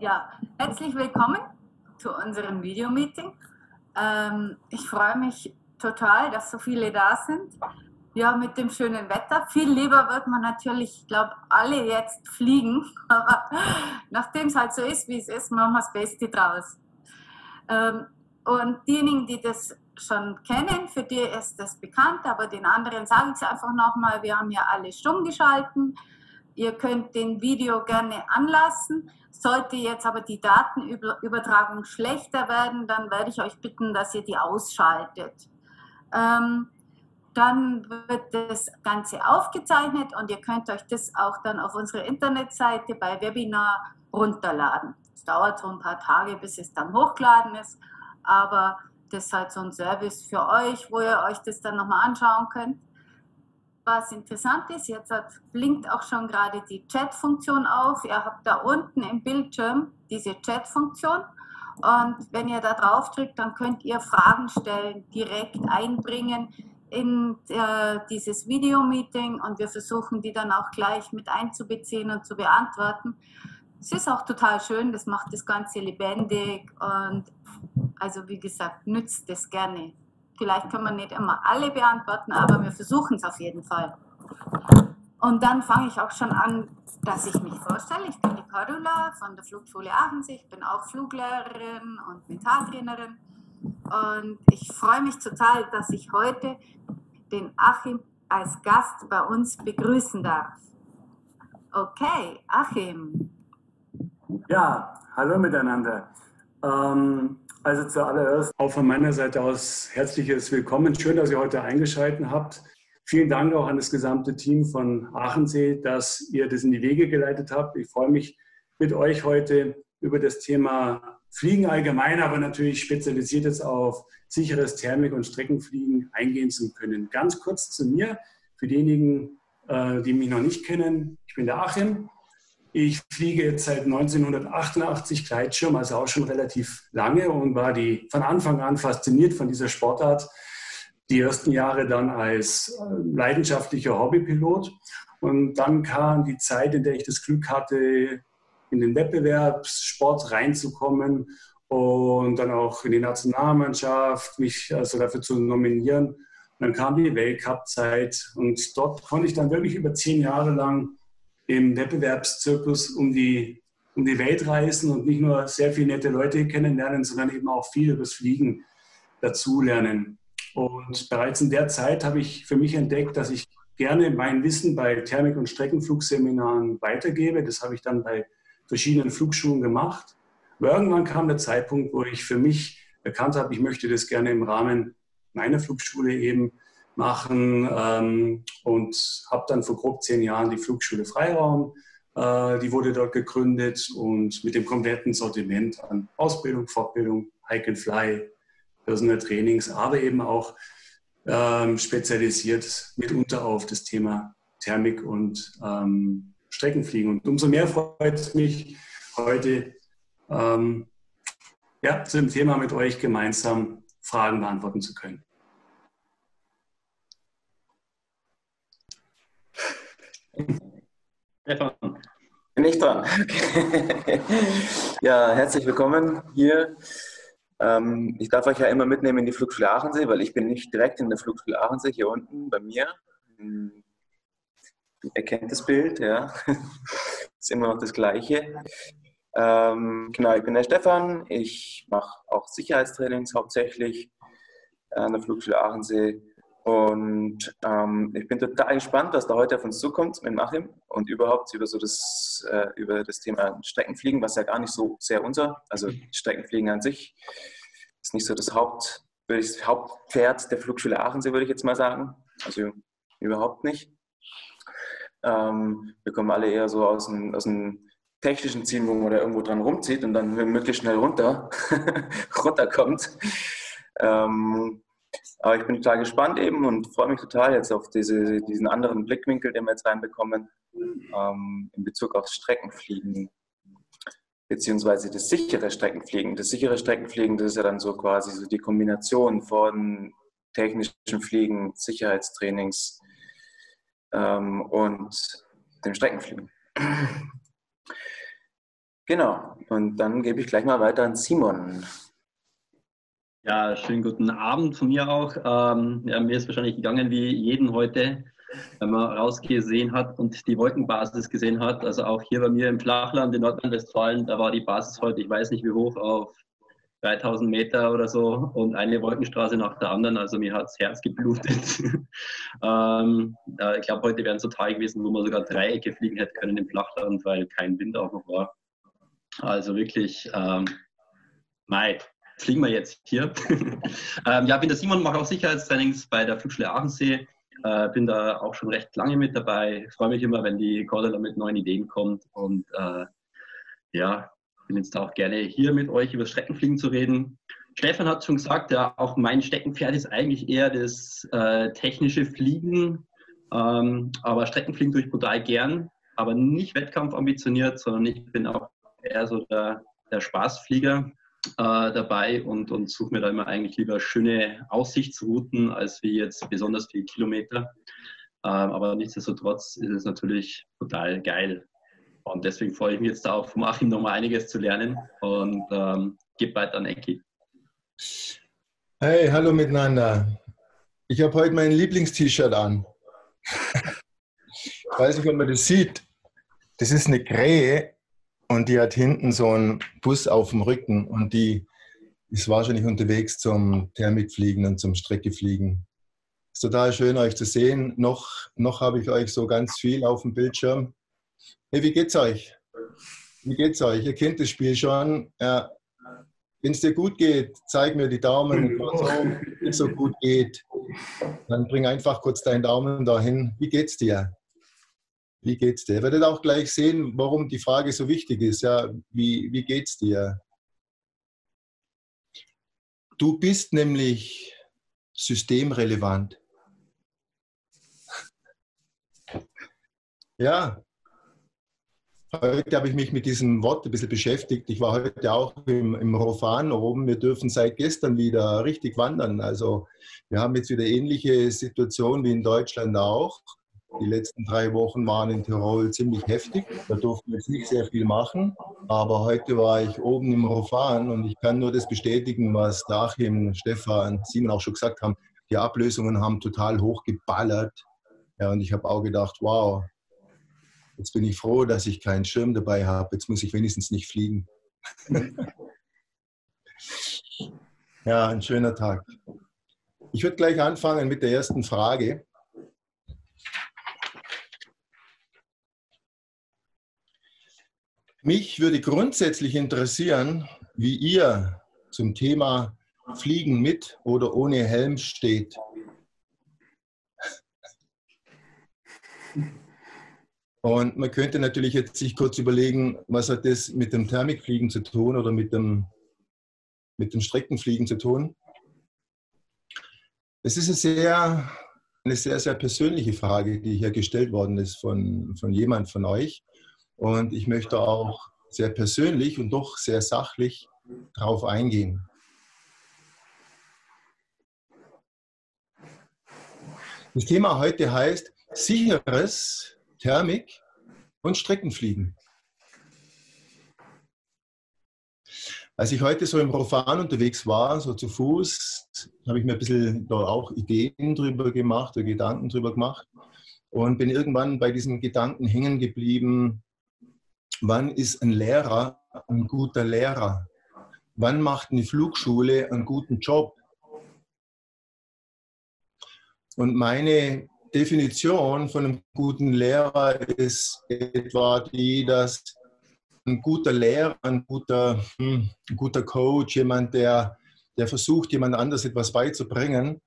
Ja, herzlich willkommen zu unserem Videomeeting. Ähm, ich freue mich total, dass so viele da sind. Ja, mit dem schönen Wetter. Viel lieber wird man natürlich, ich glaube, alle jetzt fliegen. Aber nachdem es halt so ist, wie es ist, machen wir das Beste draus. Ähm, und diejenigen, die das schon kennen, für die ist das bekannt, aber den anderen sage ich es einfach nochmal, wir haben ja alle stumm geschalten. Ihr könnt den Video gerne anlassen. Sollte jetzt aber die Datenübertragung schlechter werden, dann werde ich euch bitten, dass ihr die ausschaltet. Ähm, dann wird das Ganze aufgezeichnet und ihr könnt euch das auch dann auf unserer Internetseite bei Webinar runterladen. Es dauert so ein paar Tage, bis es dann hochgeladen ist, aber das ist halt so ein Service für euch, wo ihr euch das dann nochmal anschauen könnt. Was interessant ist, jetzt hat, blinkt auch schon gerade die Chat-Funktion auf. Ihr habt da unten im Bildschirm diese Chat-Funktion. Und wenn ihr da drauf drückt, dann könnt ihr Fragen stellen, direkt einbringen in äh, dieses Video-Meeting und wir versuchen die dann auch gleich mit einzubeziehen und zu beantworten. Es ist auch total schön, das macht das Ganze lebendig und also wie gesagt, nützt es gerne. Vielleicht können wir nicht immer alle beantworten, aber wir versuchen es auf jeden Fall. Und dann fange ich auch schon an, dass ich mich vorstelle. Ich bin die Cordula von der Flugschule Aachensee. Ich bin auch Fluglehrerin und Mentaltrainerin. Und ich freue mich total, dass ich heute den Achim als Gast bei uns begrüßen darf. Okay, Achim. Ja, hallo miteinander. Ähm, also zuallererst auch von meiner Seite aus herzliches Willkommen. Schön, dass ihr heute eingeschaltet habt. Vielen Dank auch an das gesamte Team von Aachensee, dass ihr das in die Wege geleitet habt. Ich freue mich mit euch heute über das Thema Fliegen allgemein, aber natürlich spezialisiert jetzt auf sicheres Thermik- und Streckenfliegen eingehen zu können. Ganz kurz zu mir, für diejenigen, äh, die mich noch nicht kennen. Ich bin der Achim, ich fliege jetzt seit 1988 Gleitschirm, also auch schon relativ lange und war die, von Anfang an fasziniert von dieser Sportart. Die ersten Jahre dann als äh, leidenschaftlicher Hobbypilot. Und dann kam die Zeit, in der ich das Glück hatte, in den Wettbewerbssport reinzukommen und dann auch in die Nationalmannschaft, mich also dafür zu nominieren. Und dann kam die Weltcup-Zeit und dort konnte ich dann wirklich über zehn Jahre lang im Wettbewerbszirkus um die, um die Welt reisen und nicht nur sehr viele nette Leute kennenlernen, sondern eben auch viel über das Fliegen dazulernen. Und bereits in der Zeit habe ich für mich entdeckt, dass ich gerne mein Wissen bei Thermik- und Streckenflugseminaren weitergebe. Das habe ich dann bei verschiedenen Flugschulen gemacht. Aber irgendwann kam der Zeitpunkt, wo ich für mich erkannt habe, ich möchte das gerne im Rahmen meiner Flugschule eben machen ähm, und habe dann vor grob zehn Jahren die Flugschule Freiraum, äh, die wurde dort gegründet und mit dem kompletten Sortiment an Ausbildung, Fortbildung, Hike and Fly, Personal Trainings, aber eben auch ähm, spezialisiert mitunter auf das Thema Thermik und ähm, Streckenfliegen. Und umso mehr freut es mich, heute ähm, ja, zu dem Thema mit euch gemeinsam Fragen beantworten zu können. Stefan. Bin ich dran? Okay. ja, herzlich willkommen hier. Ähm, ich darf euch ja immer mitnehmen in die Flugschule Aachensee, weil ich bin nicht direkt in der Flugschule Aachensee hier unten bei mir. Hm, ihr kennt das Bild, ja. ist immer noch das Gleiche. Ähm, genau, ich bin der Stefan. Ich mache auch Sicherheitstrainings hauptsächlich an der Flugschule Aachensee und ähm, ich bin total gespannt, was da heute auf uns zukommt mit Achim und überhaupt über so das, äh, über das Thema Streckenfliegen, was ja gar nicht so sehr unser, also Streckenfliegen an sich, ist nicht so das Haupt, das Hauptpferd der Flugschule Aachensee, würde ich jetzt mal sagen. Also überhaupt nicht. Ähm, wir kommen alle eher so aus dem, aus dem technischen Ziel, wo man da irgendwo dran rumzieht und dann möglichst schnell runter, runterkommt. Ähm, aber ich bin total gespannt eben und freue mich total jetzt auf diese, diesen anderen Blickwinkel, den wir jetzt reinbekommen, ähm, in Bezug auf Streckenfliegen, beziehungsweise das sichere Streckenfliegen. Das sichere Streckenfliegen, das ist ja dann so quasi so die Kombination von technischen Fliegen, Sicherheitstrainings ähm, und dem Streckenfliegen. Genau, und dann gebe ich gleich mal weiter an Simon. Ja, schönen guten Abend von mir auch. Ähm, ja, mir ist wahrscheinlich gegangen wie jeden heute, wenn man rausgesehen hat und die Wolkenbasis gesehen hat. Also auch hier bei mir im Flachland in Nordrhein-Westfalen, da war die Basis heute, ich weiß nicht wie hoch, auf 3000 Meter oder so und eine Wolkenstraße nach der anderen. Also mir hat das Herz geblutet. ähm, ich glaube, heute wären so Tage gewesen, wo man sogar Dreiecke fliegen hätte können im Flachland, weil kein Wind auch noch war. Also wirklich, ähm, nein, fliegen wir jetzt hier. ähm, ja, bin der Simon, mache auch Sicherheitstrainings bei der Flugschule Aachensee. Äh, bin da auch schon recht lange mit dabei. Freue mich immer, wenn die Cordula mit neuen Ideen kommt und äh, ja, bin jetzt auch gerne hier mit euch über Streckenfliegen zu reden. Stefan hat schon gesagt, ja, auch mein Steckenpferd ist eigentlich eher das äh, technische Fliegen, ähm, aber Streckenfliegen tue ich brutal gern, aber nicht wettkampfambitioniert, sondern ich bin auch eher so der, der Spaßflieger dabei und, und suche mir da immer eigentlich lieber schöne Aussichtsrouten als wie jetzt besonders viele Kilometer. Ähm, aber nichtsdestotrotz ist es natürlich total geil, und deswegen freue ich mich jetzt auch vom Achim noch mal einiges zu lernen und ähm, gebe weiter an Ecki. Hey, hallo miteinander. Ich habe heute mein Lieblingst-T-Shirt an. ich weiß nicht, ob man das sieht. Das ist eine Krähe und die hat hinten so einen Bus auf dem Rücken und die ist wahrscheinlich unterwegs zum Thermikfliegen und zum Streckefliegen. Ist total schön, euch zu sehen. Noch, noch habe ich euch so ganz viel auf dem Bildschirm. Hey, wie geht's euch? Wie geht's euch? Ihr kennt das Spiel schon. Ja. Wenn es dir gut geht, zeig mir die Daumen. Wenn es so gut geht, dann bring einfach kurz deinen Daumen dahin. Wie geht's dir? Wie geht's dir? Ihr werdet auch gleich sehen, warum die Frage so wichtig ist. Ja, wie, wie geht's dir? Du bist nämlich systemrelevant. Ja, Heute habe ich mich mit diesem Wort ein bisschen beschäftigt. Ich war heute auch im, im Rofan oben. Wir dürfen seit gestern wieder richtig wandern. Also wir haben jetzt wieder ähnliche Situationen wie in Deutschland auch. Die letzten drei Wochen waren in Tirol ziemlich heftig. Da durften wir jetzt nicht sehr viel machen. Aber heute war ich oben im Rofan und ich kann nur das bestätigen, was Dachim, Stefan, Simon auch schon gesagt haben. Die Ablösungen haben total hochgeballert. Ja, und ich habe auch gedacht, wow, Jetzt bin ich froh, dass ich keinen Schirm dabei habe. Jetzt muss ich wenigstens nicht fliegen. ja, ein schöner Tag. Ich würde gleich anfangen mit der ersten Frage. Mich würde grundsätzlich interessieren, wie ihr zum Thema Fliegen mit oder ohne Helm steht. Und man könnte natürlich jetzt sich kurz überlegen, was hat das mit dem Thermikfliegen zu tun oder mit dem, mit dem Streckenfliegen zu tun. Es ist eine sehr, eine sehr, sehr persönliche Frage, die hier gestellt worden ist von, von jemand von euch. Und ich möchte auch sehr persönlich und doch sehr sachlich darauf eingehen. Das Thema heute heißt sicheres Thermik und Streckenfliegen. Als ich heute so im Profan unterwegs war, so zu Fuß, habe ich mir ein bisschen da auch Ideen drüber gemacht oder Gedanken drüber gemacht und bin irgendwann bei diesem Gedanken hängen geblieben, wann ist ein Lehrer ein guter Lehrer? Wann macht eine Flugschule einen guten Job? Und meine Definition von einem guten Lehrer ist etwa die, dass ein guter Lehrer, ein guter, hm, ein guter Coach, jemand, der, der versucht, jemand anders etwas beizubringen,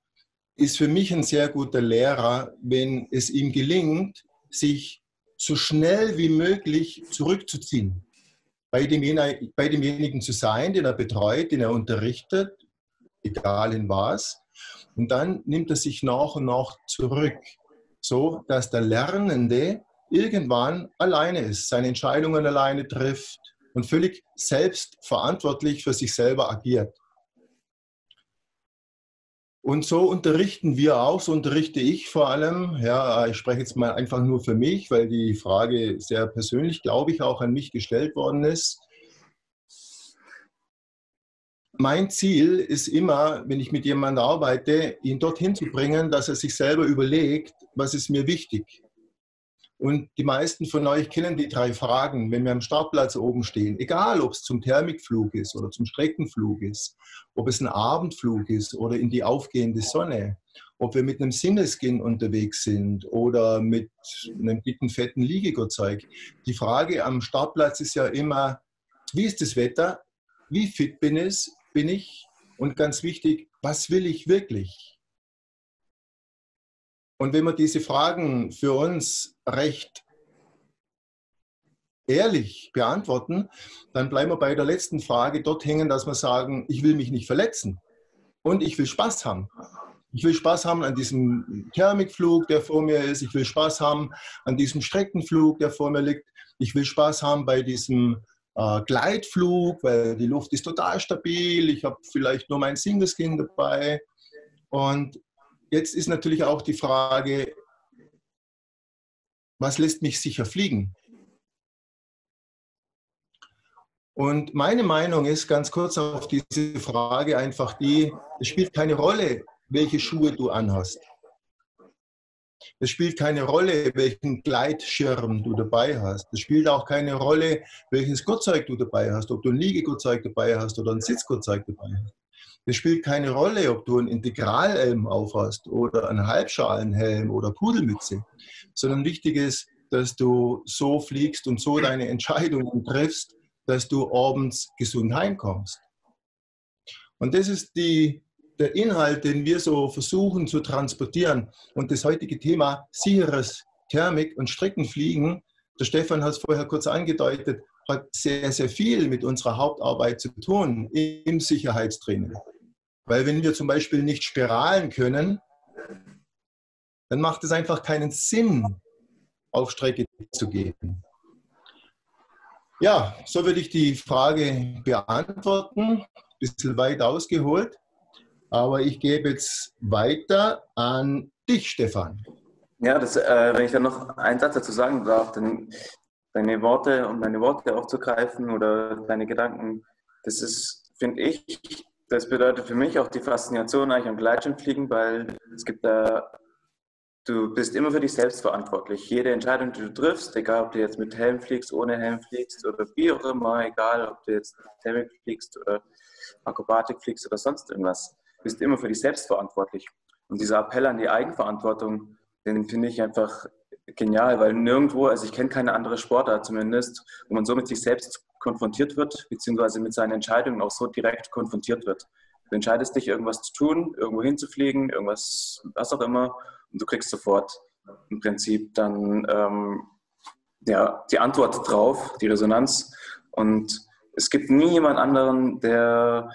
ist für mich ein sehr guter Lehrer, wenn es ihm gelingt, sich so schnell wie möglich zurückzuziehen, bei, dem, bei demjenigen zu sein, den er betreut, den er unterrichtet, egal in was, und dann nimmt er sich nach und nach zurück, so dass der Lernende irgendwann alleine ist, seine Entscheidungen alleine trifft und völlig selbstverantwortlich für sich selber agiert. Und so unterrichten wir auch, so unterrichte ich vor allem. Ja, ich spreche jetzt mal einfach nur für mich, weil die Frage sehr persönlich, glaube ich, auch an mich gestellt worden ist. Mein Ziel ist immer, wenn ich mit jemandem arbeite, ihn dorthin zu bringen, dass er sich selber überlegt, was ist mir wichtig. Und die meisten von euch kennen die drei Fragen, wenn wir am Startplatz oben stehen. Egal, ob es zum Thermikflug ist oder zum Streckenflug ist, ob es ein Abendflug ist oder in die aufgehende Sonne, ob wir mit einem Singleskin unterwegs sind oder mit einem dicken, fetten Liegegurtzeug. Die Frage am Startplatz ist ja immer, wie ist das Wetter? Wie fit? Bin ich? Und ganz wichtig, was will ich wirklich? Und wenn wir diese Fragen für uns recht ehrlich beantworten, dann bleiben wir bei der letzten Frage dort hängen, dass wir sagen, ich will mich nicht verletzen und ich will Spaß haben. Ich will Spaß haben an diesem Thermikflug, der vor mir ist. Ich will Spaß haben an diesem Streckenflug, der vor mir liegt. Ich will Spaß haben bei diesem äh, Gleitflug, weil die Luft ist total stabil. Ich habe vielleicht nur mein Singleskin dabei. Und Jetzt ist natürlich auch die Frage, was lässt mich sicher fliegen? Und meine Meinung ist ganz kurz auf diese Frage einfach die, es spielt keine Rolle, welche Schuhe du anhast. Es spielt keine Rolle, welchen Gleitschirm du dabei hast. Es spielt auch keine Rolle, welches Gurtzeug du dabei hast, ob du ein Liegegurtzeug dabei hast oder ein Sitzgurtzeug dabei hast. Es spielt keine Rolle, ob du einen Integralhelm aufhast oder einen Halbschalenhelm oder Pudelmütze, sondern wichtig ist, dass du so fliegst und so deine Entscheidungen triffst, dass du abends gesund heimkommst. Und das ist die, der Inhalt, den wir so versuchen zu transportieren. Und das heutige Thema sicheres Thermik- und Streckenfliegen, der Stefan hat es vorher kurz angedeutet, hat sehr, sehr viel mit unserer Hauptarbeit zu tun im Sicherheitstraining. Weil wenn wir zum Beispiel nicht spiralen können, dann macht es einfach keinen Sinn, auf Strecke zu gehen. Ja, so würde ich die Frage beantworten. Ein bisschen weit ausgeholt. Aber ich gebe jetzt weiter an dich, Stefan. Ja, das, äh, wenn ich dann noch einen Satz dazu sagen darf, dann deine Worte, um deine Worte aufzugreifen oder deine Gedanken, das ist, finde ich, das bedeutet für mich auch die Faszination eigentlich am Gleitschirmfliegen, weil es gibt da, du bist immer für dich selbst verantwortlich. Jede Entscheidung, die du triffst, egal ob du jetzt mit Helm fliegst, ohne Helm fliegst oder wie auch immer, egal ob du jetzt Thermik fliegst oder Akrobatik fliegst oder sonst irgendwas, bist immer für dich selbst verantwortlich. Und dieser Appell an die Eigenverantwortung, den finde ich einfach genial, weil nirgendwo, also ich kenne keine andere Sportart zumindest, wo man so mit sich selbst konfrontiert wird, beziehungsweise mit seinen Entscheidungen auch so direkt konfrontiert wird. Du entscheidest dich, irgendwas zu tun, irgendwo hinzufliegen, irgendwas, was auch immer, und du kriegst sofort im Prinzip dann ähm, ja, die Antwort drauf, die Resonanz. Und es gibt nie jemand anderen, der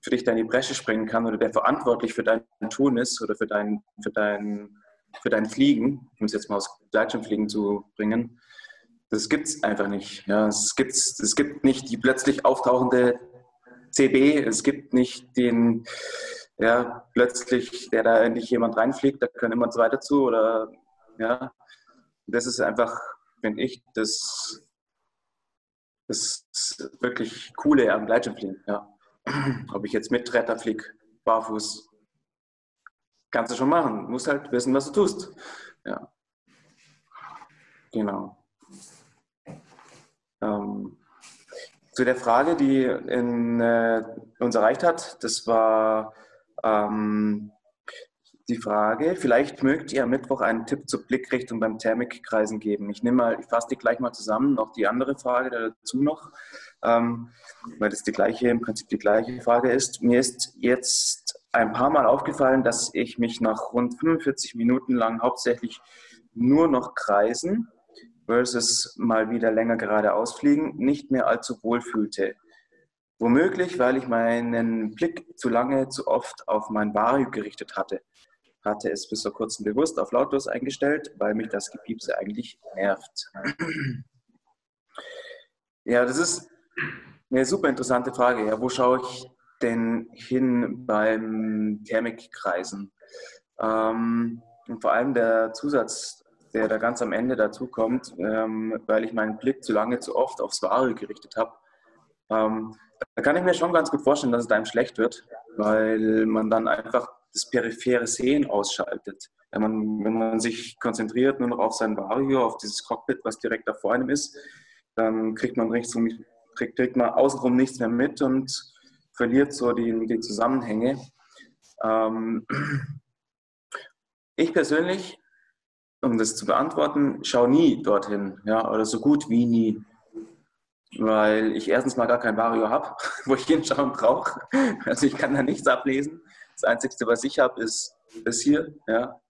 für dich da in die Bresche springen kann oder der verantwortlich für dein Tun ist oder für dein, für dein, für dein Fliegen, um es jetzt mal aus Gleitschirmfliegen zu bringen, das gibt es einfach nicht. Ja, es, gibt's, es gibt nicht die plötzlich auftauchende CB, es gibt nicht den, ja, plötzlich, der da endlich jemand reinfliegt, da können immer zwei dazu oder, ja, das ist einfach, finde ich, das, das wirklich Coole am Gleitschirmfliegen, ja. Ob ich jetzt mit Tretter fliege, barfuß, kannst du schon machen. Du musst halt wissen, was du tust. Ja. Genau. Ähm, zu der Frage, die in, äh, uns erreicht hat, das war ähm, die Frage, vielleicht mögt ihr am Mittwoch einen Tipp zur Blickrichtung beim Thermikkreisen geben. Ich nehme mal, ich fasse die gleich mal zusammen, noch die andere Frage dazu noch, ähm, weil das die gleiche, im Prinzip die gleiche Frage ist. Mir ist jetzt ein paar Mal aufgefallen, dass ich mich nach rund 45 Minuten lang hauptsächlich nur noch kreisen versus mal wieder länger geradeaus fliegen nicht mehr allzu wohl fühlte. Womöglich, weil ich meinen Blick zu lange, zu oft auf mein Vario gerichtet hatte. Hatte es bis vor kurzem bewusst auf lautlos eingestellt, weil mich das Gepiepse eigentlich nervt. Ja, das ist eine super interessante Frage. Ja, wo schaue ich denn hin beim Thermikkreisen? Ähm, und vor allem der Zusatz der da ganz am Ende dazu kommt, ähm, weil ich meinen Blick zu lange, zu oft aufs Wahre gerichtet habe. Ähm, da kann ich mir schon ganz gut vorstellen, dass es einem schlecht wird, weil man dann einfach das periphere Sehen ausschaltet. Wenn man, wenn man sich konzentriert nur noch auf sein Vario, auf dieses Cockpit, was direkt da vor einem ist, dann kriegt man, kriegt, kriegt man außenrum nichts mehr mit und verliert so die, die Zusammenhänge. Ähm, ich persönlich, um das zu beantworten, schaue nie dorthin, ja, oder so gut wie nie weil ich erstens mal gar kein Vario habe, wo ich hinschauen brauche. Also ich kann da nichts ablesen. Das Einzige, was ich habe, ist das hier. Ja.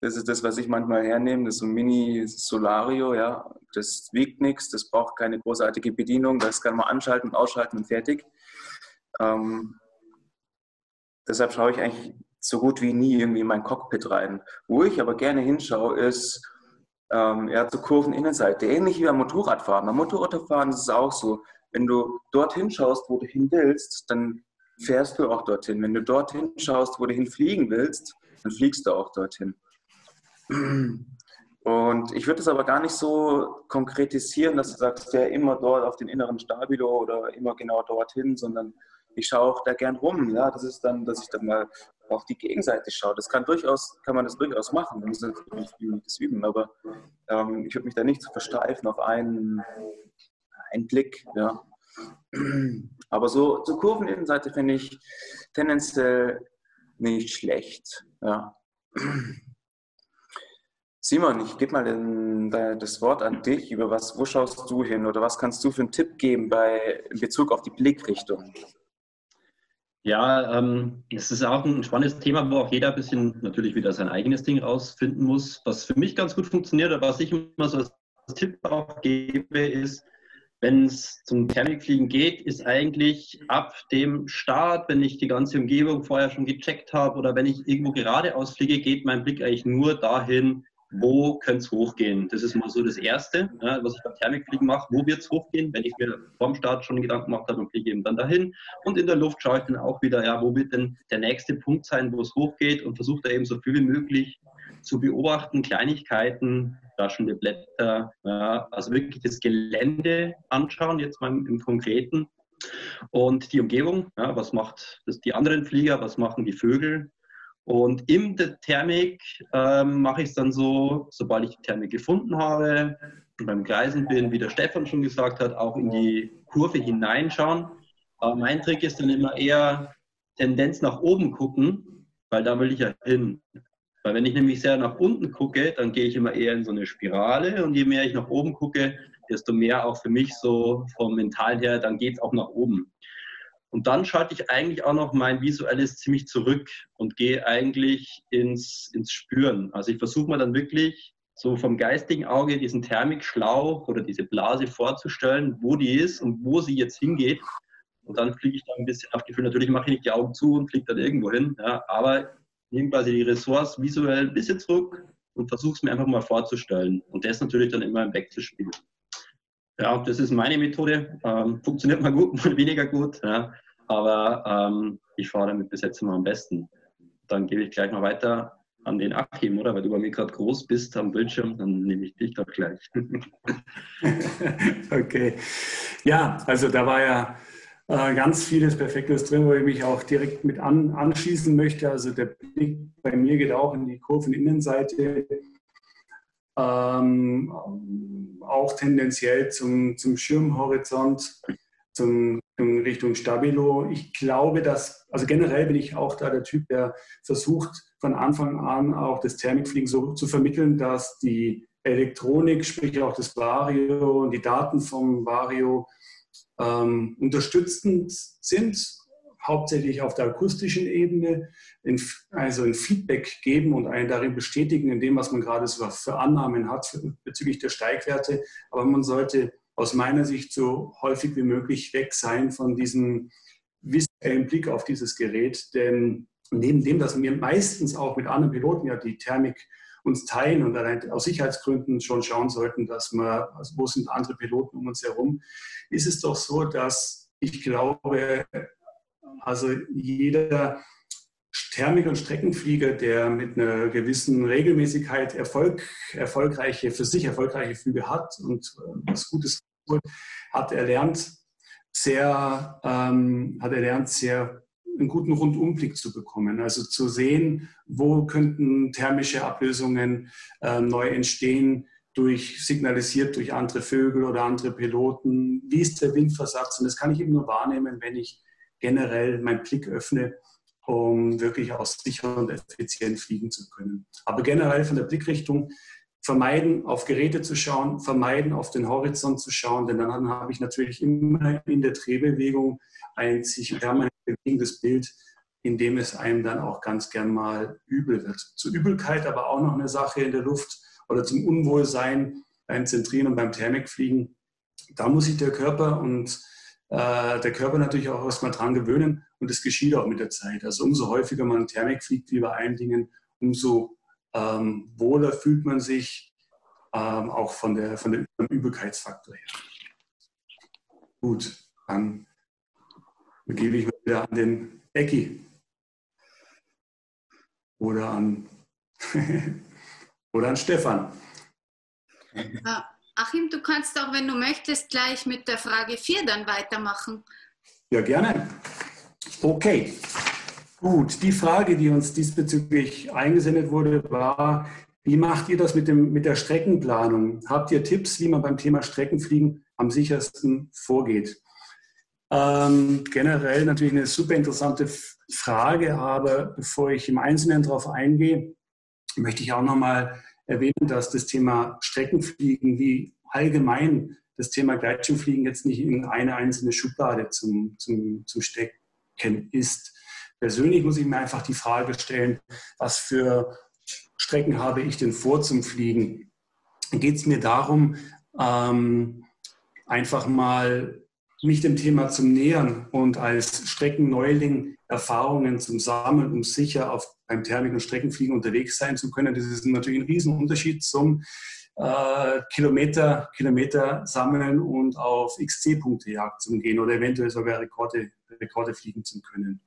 Das ist das, was ich manchmal hernehme. Das ist ein Mini-Solario. Ja. Das wiegt nichts, das braucht keine großartige Bedienung. Das kann man anschalten, ausschalten und fertig. Ähm, deshalb schaue ich eigentlich so gut wie nie irgendwie in mein Cockpit rein. Wo ich aber gerne hinschaue, ist ähm, ja, zur Kurveninnenseite. Ähnlich wie beim Motorradfahren. Beim Motorradfahren ist es auch so. Wenn du dorthin schaust, wo du hin willst, dann fährst du auch dorthin. Wenn du dorthin schaust, wo du hinfliegen willst, dann fliegst du auch dorthin. Und ich würde es aber gar nicht so konkretisieren, dass du sagst, ja, immer dort auf den inneren Stabilo oder immer genau dorthin, sondern ich schaue auch da gern rum. Ja, das ist dann, dass ich dann mal auf die Gegenseite schaue. Das kann durchaus, kann man das durchaus machen. Man muss natürlich das üben, aber ähm, ich würde mich da nicht versteifen auf einen, einen Blick. Ja. Aber so zur Kurveninnenseite finde ich tendenziell nicht schlecht. Ja. Simon, ich gebe mal den, das Wort an dich. Über was, wo schaust du hin oder was kannst du für einen Tipp geben bei, in Bezug auf die Blickrichtung? Ja, ähm, es ist auch ein spannendes Thema, wo auch jeder ein bisschen natürlich wieder sein eigenes Ding rausfinden muss. Was für mich ganz gut funktioniert oder was ich immer so als Tipp auch gebe, ist, wenn es zum Thermikfliegen geht, ist eigentlich ab dem Start, wenn ich die ganze Umgebung vorher schon gecheckt habe oder wenn ich irgendwo geradeaus fliege, geht mein Blick eigentlich nur dahin, wo könnte es hochgehen? Das ist mal so das Erste, ja, was ich beim Thermikfliegen mache. Wo wird es hochgehen? Wenn ich mir vorm Start schon Gedanken gemacht habe, dann fliege ich eben dann dahin. Und in der Luft schaue ich dann auch wieder, ja, wo wird denn der nächste Punkt sein, wo es hochgeht und versuche da eben so viel wie möglich zu beobachten, Kleinigkeiten, raschende Blätter, ja, also wirklich das Gelände anschauen, jetzt mal im Konkreten. Und die Umgebung, ja, was macht das die anderen Flieger, was machen die Vögel, und in der Thermik ähm, mache ich es dann so, sobald ich die Thermik gefunden habe, beim Kreisen bin, wie der Stefan schon gesagt hat, auch in die Kurve hineinschauen. Aber mein Trick ist dann immer eher Tendenz nach oben gucken, weil da will ich ja hin. Weil wenn ich nämlich sehr nach unten gucke, dann gehe ich immer eher in so eine Spirale und je mehr ich nach oben gucke, desto mehr auch für mich so vom Mental her, dann geht es auch nach oben. Und dann schalte ich eigentlich auch noch mein visuelles ziemlich zurück und gehe eigentlich ins, ins Spüren. Also ich versuche mir dann wirklich so vom geistigen Auge diesen Thermikschlauch oder diese Blase vorzustellen, wo die ist und wo sie jetzt hingeht. Und dann fliege ich da ein bisschen auf Gefühl. Natürlich mache ich nicht die Augen zu und fliege dann irgendwo hin. Ja, aber nehme quasi die Ressource visuell ein bisschen zurück und versuche es mir einfach mal vorzustellen. Und das natürlich dann immer im Wechselspiel. Ja, das ist meine Methode. Ähm, funktioniert mal gut, mal weniger gut. Ja. Aber ähm, ich fahre damit bis jetzt immer am besten. Dann gebe ich gleich mal weiter an den Achim, oder? Weil du bei mir gerade groß bist am Bildschirm, dann nehme ich dich doch gleich. okay. Ja, also da war ja äh, ganz vieles Perfektes drin, wo ich mich auch direkt mit an, anschließen möchte. Also der Blick bei mir geht auch in die Kurveninnenseite. Ähm, auch tendenziell zum, zum Schirmhorizont zum, in Richtung Stabilo. Ich glaube, dass, also generell bin ich auch da der Typ, der versucht von Anfang an auch das Thermikfliegen so zu vermitteln, dass die Elektronik, sprich auch das Vario und die Daten vom Vario ähm, unterstützend sind, hauptsächlich auf der akustischen Ebene, in, also ein Feedback geben und einen darin bestätigen, in dem, was man gerade so für Annahmen hat bezüglich der Steigwerte. Aber man sollte aus meiner Sicht so häufig wie möglich weg sein von diesem visuellen Blick auf dieses Gerät. Denn neben dem, dass wir meistens auch mit anderen Piloten ja die Thermik uns teilen und allein aus Sicherheitsgründen schon schauen sollten, dass wir, also wo sind andere Piloten um uns herum, ist es doch so, dass ich glaube, also jeder Thermik- und Streckenflieger, der mit einer gewissen Regelmäßigkeit Erfolg, erfolgreiche, für sich erfolgreiche Flüge hat und äh, was Gutes hat erlernt, sehr, ähm, hat erlernt, sehr einen guten Rundumblick zu bekommen. Also zu sehen, wo könnten thermische Ablösungen äh, neu entstehen, durch signalisiert durch andere Vögel oder andere Piloten. Wie ist der Windversatz? Und das kann ich eben nur wahrnehmen, wenn ich generell meinen Blick öffne, um wirklich auch sicher und effizient fliegen zu können. Aber generell von der Blickrichtung vermeiden, auf Geräte zu schauen, vermeiden, auf den Horizont zu schauen, denn dann habe ich natürlich immer in der Drehbewegung ein sich permanent bewegendes Bild, in dem es einem dann auch ganz gern mal übel wird. Zur Übelkeit aber auch noch eine Sache in der Luft oder zum Unwohlsein beim Zentrieren und beim Thermikfliegen. Da muss sich der Körper und äh, der Körper natürlich auch erstmal dran gewöhnen und das geschieht auch mit der Zeit. Also umso häufiger man Thermik fliegt, wie bei allen Dingen, umso ähm, wohler fühlt man sich ähm, auch von der, von der Übelkeitsfaktor her. Gut, dann gebe ich wieder an den Ecki oder an, oder an Stefan. Achim, du kannst auch, wenn du möchtest, gleich mit der Frage 4 dann weitermachen. Ja, gerne. Okay. Gut, die Frage, die uns diesbezüglich eingesendet wurde, war, wie macht ihr das mit, dem, mit der Streckenplanung? Habt ihr Tipps, wie man beim Thema Streckenfliegen am sichersten vorgeht? Ähm, generell natürlich eine super interessante Frage, aber bevor ich im Einzelnen darauf eingehe, möchte ich auch nochmal erwähnen, dass das Thema Streckenfliegen wie allgemein das Thema Gleitschirmfliegen jetzt nicht in eine einzelne Schublade zum, zum, zum Stecken ist. Persönlich muss ich mir einfach die Frage stellen, was für Strecken habe ich denn vor zum Fliegen? Geht es mir darum, ähm, einfach mal mich dem Thema zum Nähern und als Streckenneuling Erfahrungen zum Sammeln, um sicher auf, beim Thermik- und Streckenfliegen unterwegs sein zu können. Das ist natürlich ein Riesenunterschied zum äh, Kilometer, Kilometer sammeln und auf XC-Punkte Jagd zu gehen oder eventuell sogar Rekorde, Rekorde fliegen zu können.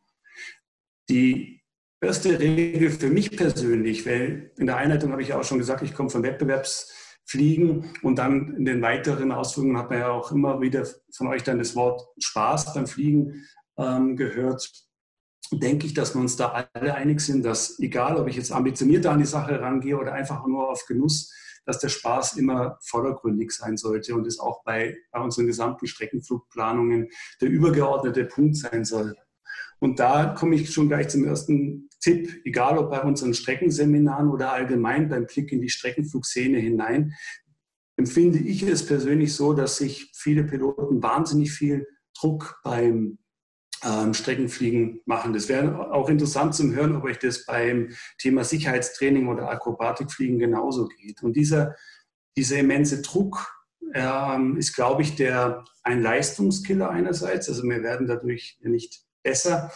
Die erste Regel für mich persönlich, weil in der Einleitung habe ich auch schon gesagt, ich komme von Wettbewerbs- Fliegen. Und dann in den weiteren Ausführungen hat man ja auch immer wieder von euch dann das Wort Spaß beim Fliegen ähm, gehört. Denke ich, dass wir uns da alle einig sind, dass egal, ob ich jetzt ambitionierter an die Sache rangehe oder einfach nur auf Genuss, dass der Spaß immer vordergründig sein sollte und es auch bei, bei unseren gesamten Streckenflugplanungen der übergeordnete Punkt sein soll. Und da komme ich schon gleich zum ersten Tipp, egal ob bei unseren Streckenseminaren oder allgemein beim Blick in die Streckenflugszene hinein, empfinde ich es persönlich so, dass sich viele Piloten wahnsinnig viel Druck beim ähm, Streckenfliegen machen. Das wäre auch interessant zu hören, ob euch das beim Thema Sicherheitstraining oder Akrobatikfliegen genauso geht. Und dieser, dieser immense Druck ähm, ist, glaube ich, der, ein Leistungskiller einerseits. Also wir werden dadurch nicht besser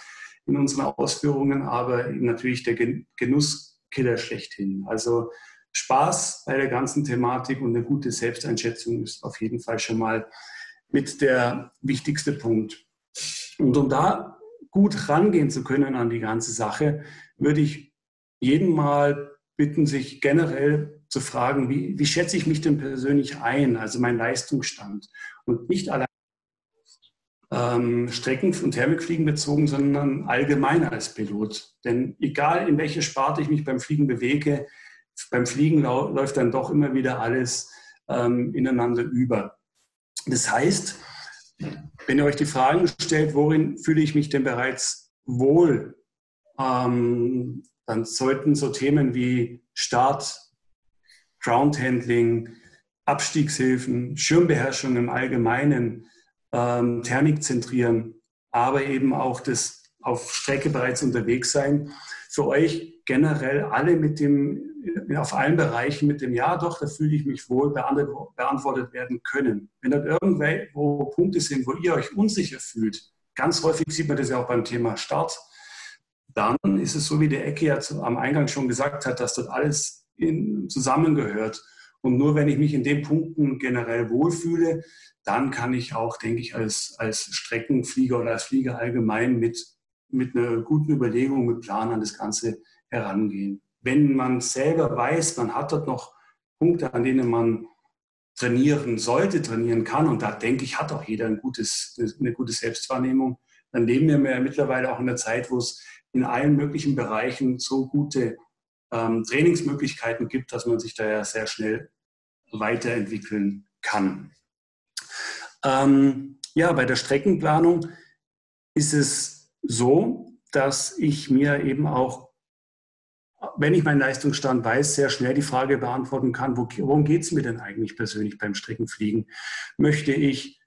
in unseren Ausführungen, aber natürlich der Genusskiller schlechthin. Also Spaß bei der ganzen Thematik und eine gute Selbsteinschätzung ist auf jeden Fall schon mal mit der wichtigste Punkt. Und um da gut rangehen zu können an die ganze Sache, würde ich jeden mal bitten, sich generell zu fragen, wie, wie schätze ich mich denn persönlich ein, also mein Leistungsstand. Und nicht allein ähm, Strecken- und Thermikfliegen bezogen, sondern allgemein als Pilot. Denn egal in welche Sparte ich mich beim Fliegen bewege, beim Fliegen läuft dann doch immer wieder alles ähm, ineinander über. Das heißt, wenn ihr euch die Fragen stellt, worin fühle ich mich denn bereits wohl, ähm, dann sollten so Themen wie Start, Groundhandling, Abstiegshilfen, Schirmbeherrschung im Allgemeinen, ähm, Thermik zentrieren, aber eben auch das auf Strecke bereits unterwegs sein. Für euch generell alle mit dem, auf allen Bereichen mit dem Ja, doch, da fühle ich mich wohl beantwortet werden können. Wenn dann irgendwo Punkte sind, wo ihr euch unsicher fühlt, ganz häufig sieht man das ja auch beim Thema Start, dann ist es so, wie der Ecke ja am Eingang schon gesagt hat, dass dort alles in, zusammengehört. Und nur wenn ich mich in den Punkten generell wohlfühle, dann kann ich auch, denke ich, als, als Streckenflieger oder als Flieger allgemein mit, mit einer guten Überlegung, mit Plan an das Ganze herangehen. Wenn man selber weiß, man hat dort noch Punkte, an denen man trainieren sollte, trainieren kann, und da denke ich, hat auch jeder ein gutes, eine gute Selbstwahrnehmung, dann leben wir ja mittlerweile auch in der Zeit, wo es in allen möglichen Bereichen so gute ähm, Trainingsmöglichkeiten gibt, dass man sich da ja sehr schnell weiterentwickeln kann. Ähm, ja, bei der Streckenplanung ist es so, dass ich mir eben auch, wenn ich meinen Leistungsstand weiß, sehr schnell die Frage beantworten kann, wo, worum geht es mir denn eigentlich persönlich beim Streckenfliegen? Möchte ich,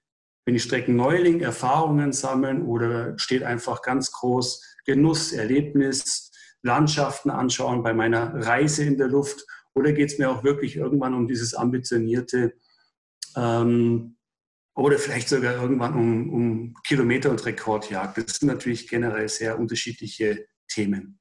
wenn ich Streckenneuling, Erfahrungen sammeln oder steht einfach ganz groß Genuss, Erlebnis, Landschaften anschauen bei meiner Reise in der Luft? Oder geht es mir auch wirklich irgendwann um dieses ambitionierte ähm, oder vielleicht sogar irgendwann um, um Kilometer- und Rekordjagd. Das sind natürlich generell sehr unterschiedliche Themen.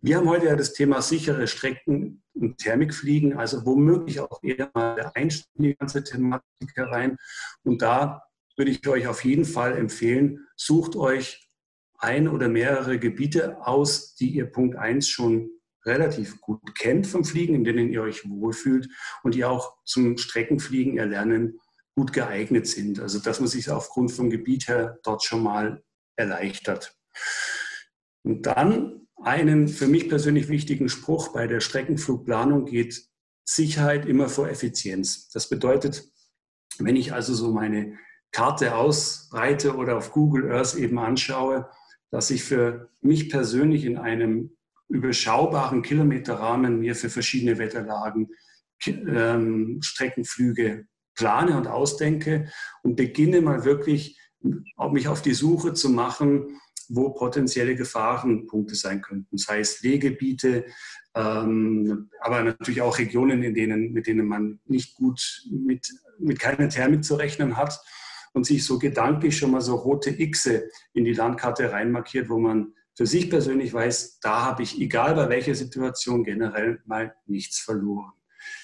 Wir haben heute ja das Thema sichere Strecken und Thermikfliegen, also womöglich auch eher mal Einstieg in die ganze Thematik herein. Und da würde ich euch auf jeden Fall empfehlen, sucht euch ein oder mehrere Gebiete aus, die ihr Punkt 1 schon relativ gut kennt vom Fliegen, in denen ihr euch wohlfühlt und die auch zum Streckenfliegen erlernen gut geeignet sind. Also dass man sich aufgrund vom Gebiet her dort schon mal erleichtert. Und dann einen für mich persönlich wichtigen Spruch bei der Streckenflugplanung geht Sicherheit immer vor Effizienz. Das bedeutet, wenn ich also so meine Karte ausbreite oder auf Google Earth eben anschaue, dass ich für mich persönlich in einem überschaubaren Kilometerrahmen mir für verschiedene Wetterlagen ähm, Streckenflüge plane und ausdenke und beginne mal wirklich, mich auf die Suche zu machen, wo potenzielle Gefahrenpunkte sein könnten. Sei es Legebiete, ähm, aber natürlich auch Regionen, in denen, mit denen man nicht gut mit, mit keiner Thermik zu rechnen hat und sich so gedanklich schon mal so rote Xe in die Landkarte reinmarkiert, wo man für sich persönlich weiß, da habe ich, egal bei welcher Situation, generell mal nichts verloren.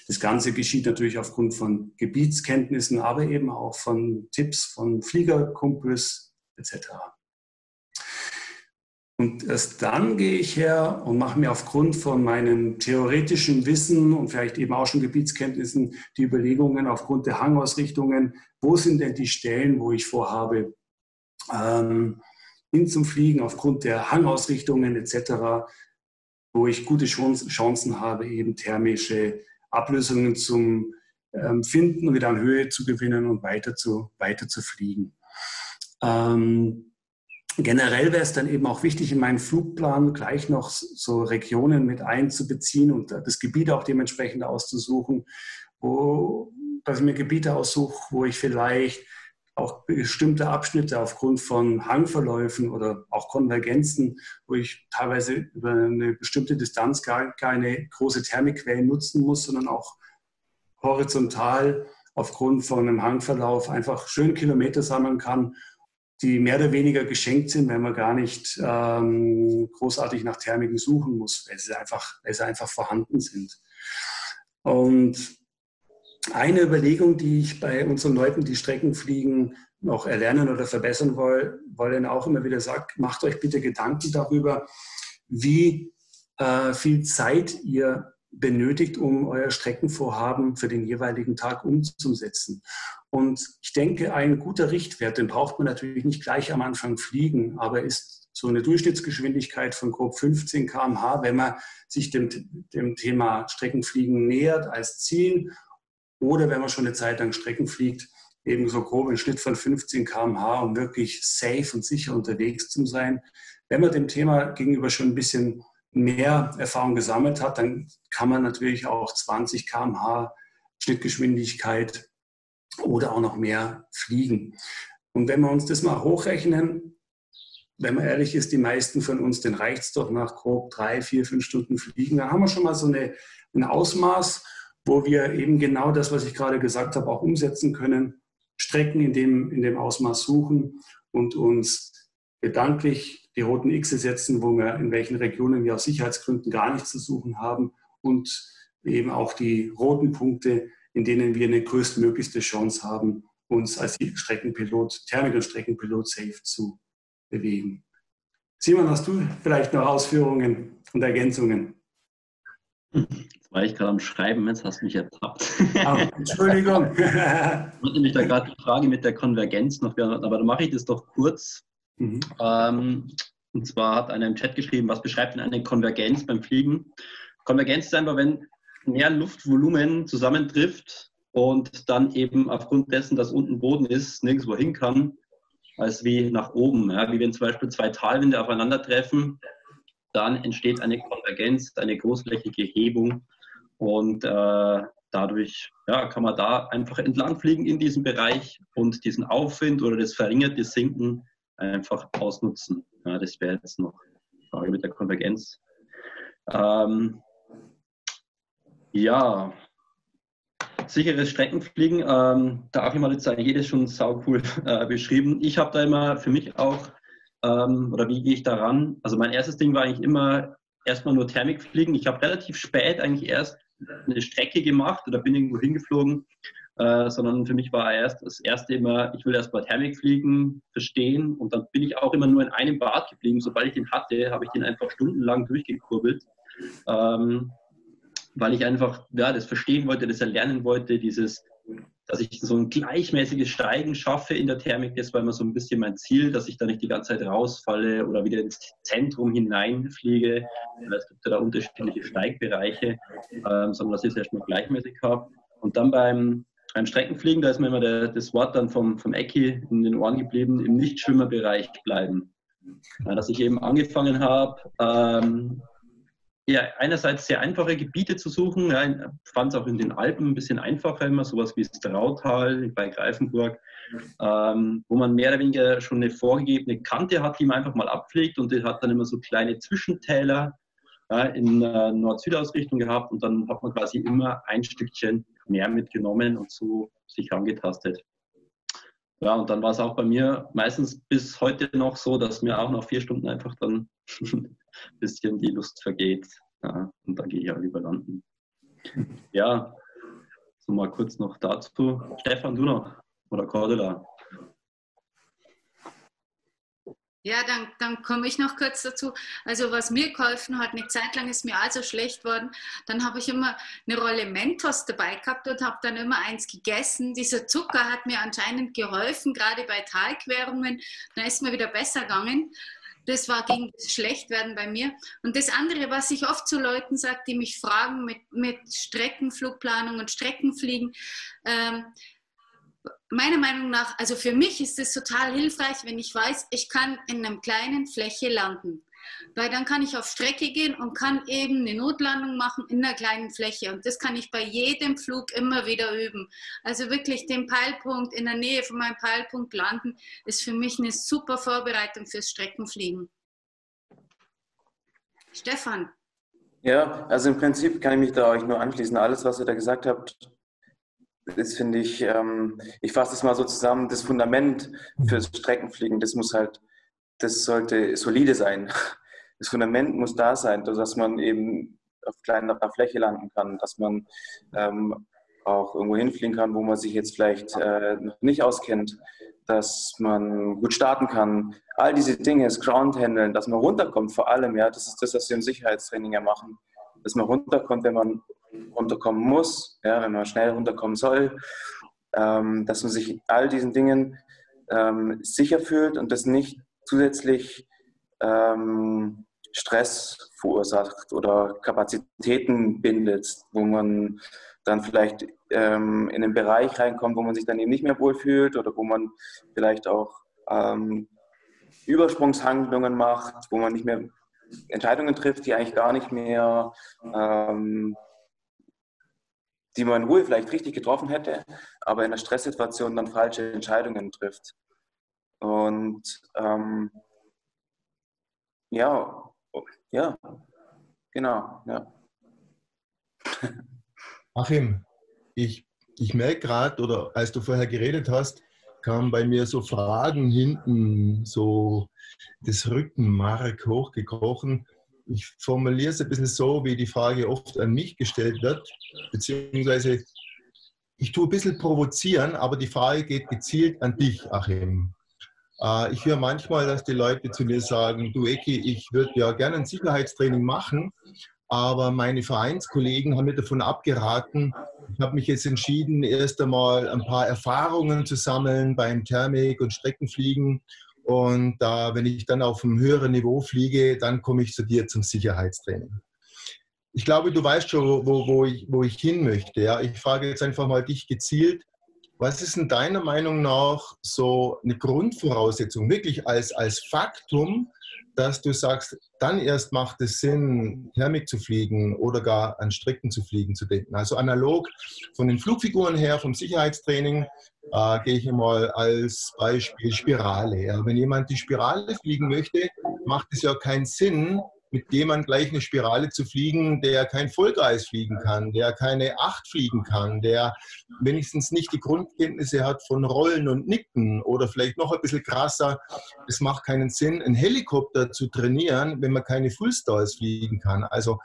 Das Ganze geschieht natürlich aufgrund von Gebietskenntnissen, aber eben auch von Tipps von Fliegerkumpels etc. Und erst dann gehe ich her und mache mir aufgrund von meinem theoretischen Wissen und vielleicht eben auch schon Gebietskenntnissen die Überlegungen aufgrund der Hangausrichtungen, wo sind denn die Stellen, wo ich vorhabe, ähm, hin zum Fliegen aufgrund der Hangausrichtungen etc., wo ich gute Chancen habe, eben thermische Ablösungen zum ähm, Finden und wieder an Höhe zu gewinnen und weiter zu, weiter zu fliegen. Ähm, generell wäre es dann eben auch wichtig, in meinen Flugplan gleich noch so Regionen mit einzubeziehen und das Gebiet auch dementsprechend auszusuchen, wo, dass ich mir Gebiete aussuche, wo ich vielleicht auch bestimmte Abschnitte aufgrund von Hangverläufen oder auch Konvergenzen, wo ich teilweise über eine bestimmte Distanz gar keine große Thermikquellen nutzen muss, sondern auch horizontal aufgrund von einem Hangverlauf einfach schön Kilometer sammeln kann, die mehr oder weniger geschenkt sind, wenn man gar nicht ähm, großartig nach Thermiken suchen muss, weil sie einfach, weil sie einfach vorhanden sind. Und eine Überlegung, die ich bei unseren Leuten, die Strecken fliegen, noch erlernen oder verbessern wollen, auch immer wieder sage, macht euch bitte Gedanken darüber, wie äh, viel Zeit ihr benötigt, um euer Streckenvorhaben für den jeweiligen Tag umzusetzen. Und ich denke, ein guter Richtwert, den braucht man natürlich nicht gleich am Anfang fliegen, aber ist so eine Durchschnittsgeschwindigkeit von grob 15 km/h, wenn man sich dem, dem Thema Streckenfliegen nähert als Ziel oder wenn man schon eine Zeit lang Strecken fliegt, eben so grob einen Schnitt von 15 km/h, um wirklich safe und sicher unterwegs zu sein. Wenn man dem Thema gegenüber schon ein bisschen mehr Erfahrung gesammelt hat, dann kann man natürlich auch 20 km/h Schnittgeschwindigkeit oder auch noch mehr fliegen. Und wenn wir uns das mal hochrechnen, wenn man ehrlich ist, die meisten von uns, den reicht es doch nach grob drei, vier, fünf Stunden Fliegen. Dann haben wir schon mal so eine, ein Ausmaß, wo wir eben genau das, was ich gerade gesagt habe, auch umsetzen können, Strecken in dem, in dem Ausmaß suchen und uns gedanklich die roten X setzen, wo wir in welchen Regionen wir aus Sicherheitsgründen gar nichts zu suchen haben und eben auch die roten Punkte, in denen wir eine größtmöglichste Chance haben, uns als Streckenpilot, Thermik- und Streckenpilot safe zu bewegen. Simon, hast du vielleicht noch Ausführungen und Ergänzungen? war ich gerade am Schreiben, jetzt hast du mich ertappt. Oh, Entschuldigung. ich hatte mich da gerade die Frage mit der Konvergenz noch beantworten, aber dann mache ich das doch kurz. Mhm. Ähm, und zwar hat einer im Chat geschrieben, was beschreibt denn eine Konvergenz beim Fliegen? Konvergenz ist einfach, wenn mehr Luftvolumen zusammentrifft und dann eben aufgrund dessen, dass unten Boden ist, nirgendwo hin kann, als wie nach oben. Ja, wie wenn zum Beispiel zwei Talwinde aufeinandertreffen, dann entsteht eine Konvergenz, eine großflächige Hebung und äh, dadurch ja, kann man da einfach entlang fliegen in diesem Bereich und diesen Aufwind oder das verringerte Sinken einfach ausnutzen. Ja, das wäre jetzt noch die Frage mit der Konvergenz. Ähm, ja, sicheres Streckenfliegen. Ähm, der Achim hat jetzt eigentlich jedes schon sau cool äh, beschrieben. Ich habe da immer für mich auch, ähm, oder wie gehe ich daran? Also mein erstes Ding war eigentlich immer erstmal nur Thermikfliegen. Ich habe relativ spät eigentlich erst eine Strecke gemacht oder bin irgendwo hingeflogen, äh, sondern für mich war erst das erste immer, ich will erst mal Thermikfliegen verstehen und dann bin ich auch immer nur in einem Bad geblieben. Sobald ich den hatte, habe ich den einfach stundenlang durchgekurbelt. Ähm, weil ich einfach ja, das verstehen wollte, das erlernen wollte, dieses, dass ich so ein gleichmäßiges Steigen schaffe in der Thermik, das war immer so ein bisschen mein Ziel, dass ich da nicht die ganze Zeit rausfalle oder wieder ins Zentrum hineinfliege. Es gibt ja da unterschiedliche Steigbereiche, ähm, sondern dass ich es erstmal gleichmäßig habe. Und dann beim, beim Streckenfliegen, da ist mir immer der, das Wort dann vom, vom Ecki in den Ohren geblieben, im Nichtschwimmerbereich bleiben. Ja, dass ich eben angefangen habe, ähm, ja, einerseits sehr einfache Gebiete zu suchen. Ja, ich fand es auch in den Alpen ein bisschen einfacher immer, sowas wie das Drautal bei Greifenburg, ähm, wo man mehr oder weniger schon eine vorgegebene Kante hat, die man einfach mal abpflegt und die hat dann immer so kleine Zwischentäler ja, in äh, Nord-Süd-Ausrichtung gehabt und dann hat man quasi immer ein Stückchen mehr mitgenommen und so sich angetastet. Ja, und dann war es auch bei mir meistens bis heute noch so, dass mir auch nach vier Stunden einfach dann bisschen die Lust vergeht. Ja, und dann gehe ich auch lieber landen. Ja, so mal kurz noch dazu. Stefan, du noch? Oder Cordula? Ja, dann, dann komme ich noch kurz dazu. Also was mir geholfen hat, eine Zeit lang ist mir also schlecht worden, dann habe ich immer eine Rolle Mentos dabei gehabt und habe dann immer eins gegessen. Dieser Zucker hat mir anscheinend geholfen, gerade bei Talquerungen. Dann ist mir wieder besser gegangen. Das war gegen das Schlechtwerden bei mir. Und das andere, was ich oft zu Leuten sage, die mich fragen mit, mit Streckenflugplanung und Streckenfliegen, ähm, meiner Meinung nach, also für mich ist es total hilfreich, wenn ich weiß, ich kann in einer kleinen Fläche landen. Weil dann kann ich auf Strecke gehen und kann eben eine Notlandung machen in einer kleinen Fläche. Und das kann ich bei jedem Flug immer wieder üben. Also wirklich den Peilpunkt in der Nähe von meinem Peilpunkt landen, ist für mich eine super Vorbereitung fürs Streckenfliegen. Stefan. Ja, also im Prinzip kann ich mich da euch nur anschließen. Alles, was ihr da gesagt habt, das finde ich, ähm, ich fasse es mal so zusammen, das Fundament fürs Streckenfliegen, das muss halt das sollte solide sein. Das Fundament muss da sein, dass man eben auf kleinerer Fläche landen kann, dass man ähm, auch irgendwo hinfliegen kann, wo man sich jetzt vielleicht äh, noch nicht auskennt, dass man gut starten kann. All diese Dinge, das Ground-Handeln, dass man runterkommt vor allem, ja, das ist das, was wir im Sicherheitstraining ja machen, dass man runterkommt, wenn man runterkommen muss, ja, wenn man schnell runterkommen soll, ähm, dass man sich all diesen Dingen ähm, sicher fühlt und das nicht zusätzlich ähm, Stress verursacht oder Kapazitäten bindet, wo man dann vielleicht ähm, in einen Bereich reinkommt, wo man sich dann eben nicht mehr wohlfühlt oder wo man vielleicht auch ähm, Übersprungshandlungen macht, wo man nicht mehr Entscheidungen trifft, die eigentlich gar nicht mehr, ähm, die man in Ruhe vielleicht richtig getroffen hätte, aber in einer Stresssituation dann falsche Entscheidungen trifft. Und ähm, ja, ja, genau, ja. Achim, ich, ich merke gerade, oder als du vorher geredet hast, kamen bei mir so Fragen hinten, so das Rückenmark hochgekrochen. Ich formuliere es ein bisschen so, wie die Frage oft an mich gestellt wird, beziehungsweise ich tue ein bisschen provozieren, aber die Frage geht gezielt an dich, Achim. Äh, ich höre manchmal, dass die Leute zu mir sagen, du Eki, ich würde ja gerne ein Sicherheitstraining machen, aber meine Vereinskollegen haben mir davon abgeraten. Ich habe mich jetzt entschieden, erst einmal ein paar Erfahrungen zu sammeln beim Thermik- und Streckenfliegen. Und da, wenn ich dann auf einem höheren Niveau fliege, dann komme ich zu dir zum Sicherheitstraining. Ich glaube, du weißt schon, wo, wo, ich, wo ich hin möchte. Ja? Ich frage jetzt einfach mal dich gezielt, was ist in deiner Meinung nach so eine Grundvoraussetzung, wirklich als, als Faktum, dass du sagst, dann erst macht es Sinn, Thermik zu fliegen oder gar an Strecken zu fliegen zu denken. Also analog von den Flugfiguren her, vom Sicherheitstraining, äh, gehe ich mal als Beispiel Spirale. Ja. Wenn jemand die Spirale fliegen möchte, macht es ja keinen Sinn, mit jemand gleich eine Spirale zu fliegen, der kein Vollkreis fliegen kann, der keine Acht fliegen kann, der wenigstens nicht die Grundkenntnisse hat von Rollen und Nicken oder vielleicht noch ein bisschen krasser, es macht keinen Sinn, einen Helikopter zu trainieren, wenn man keine Fullstars fliegen kann. Also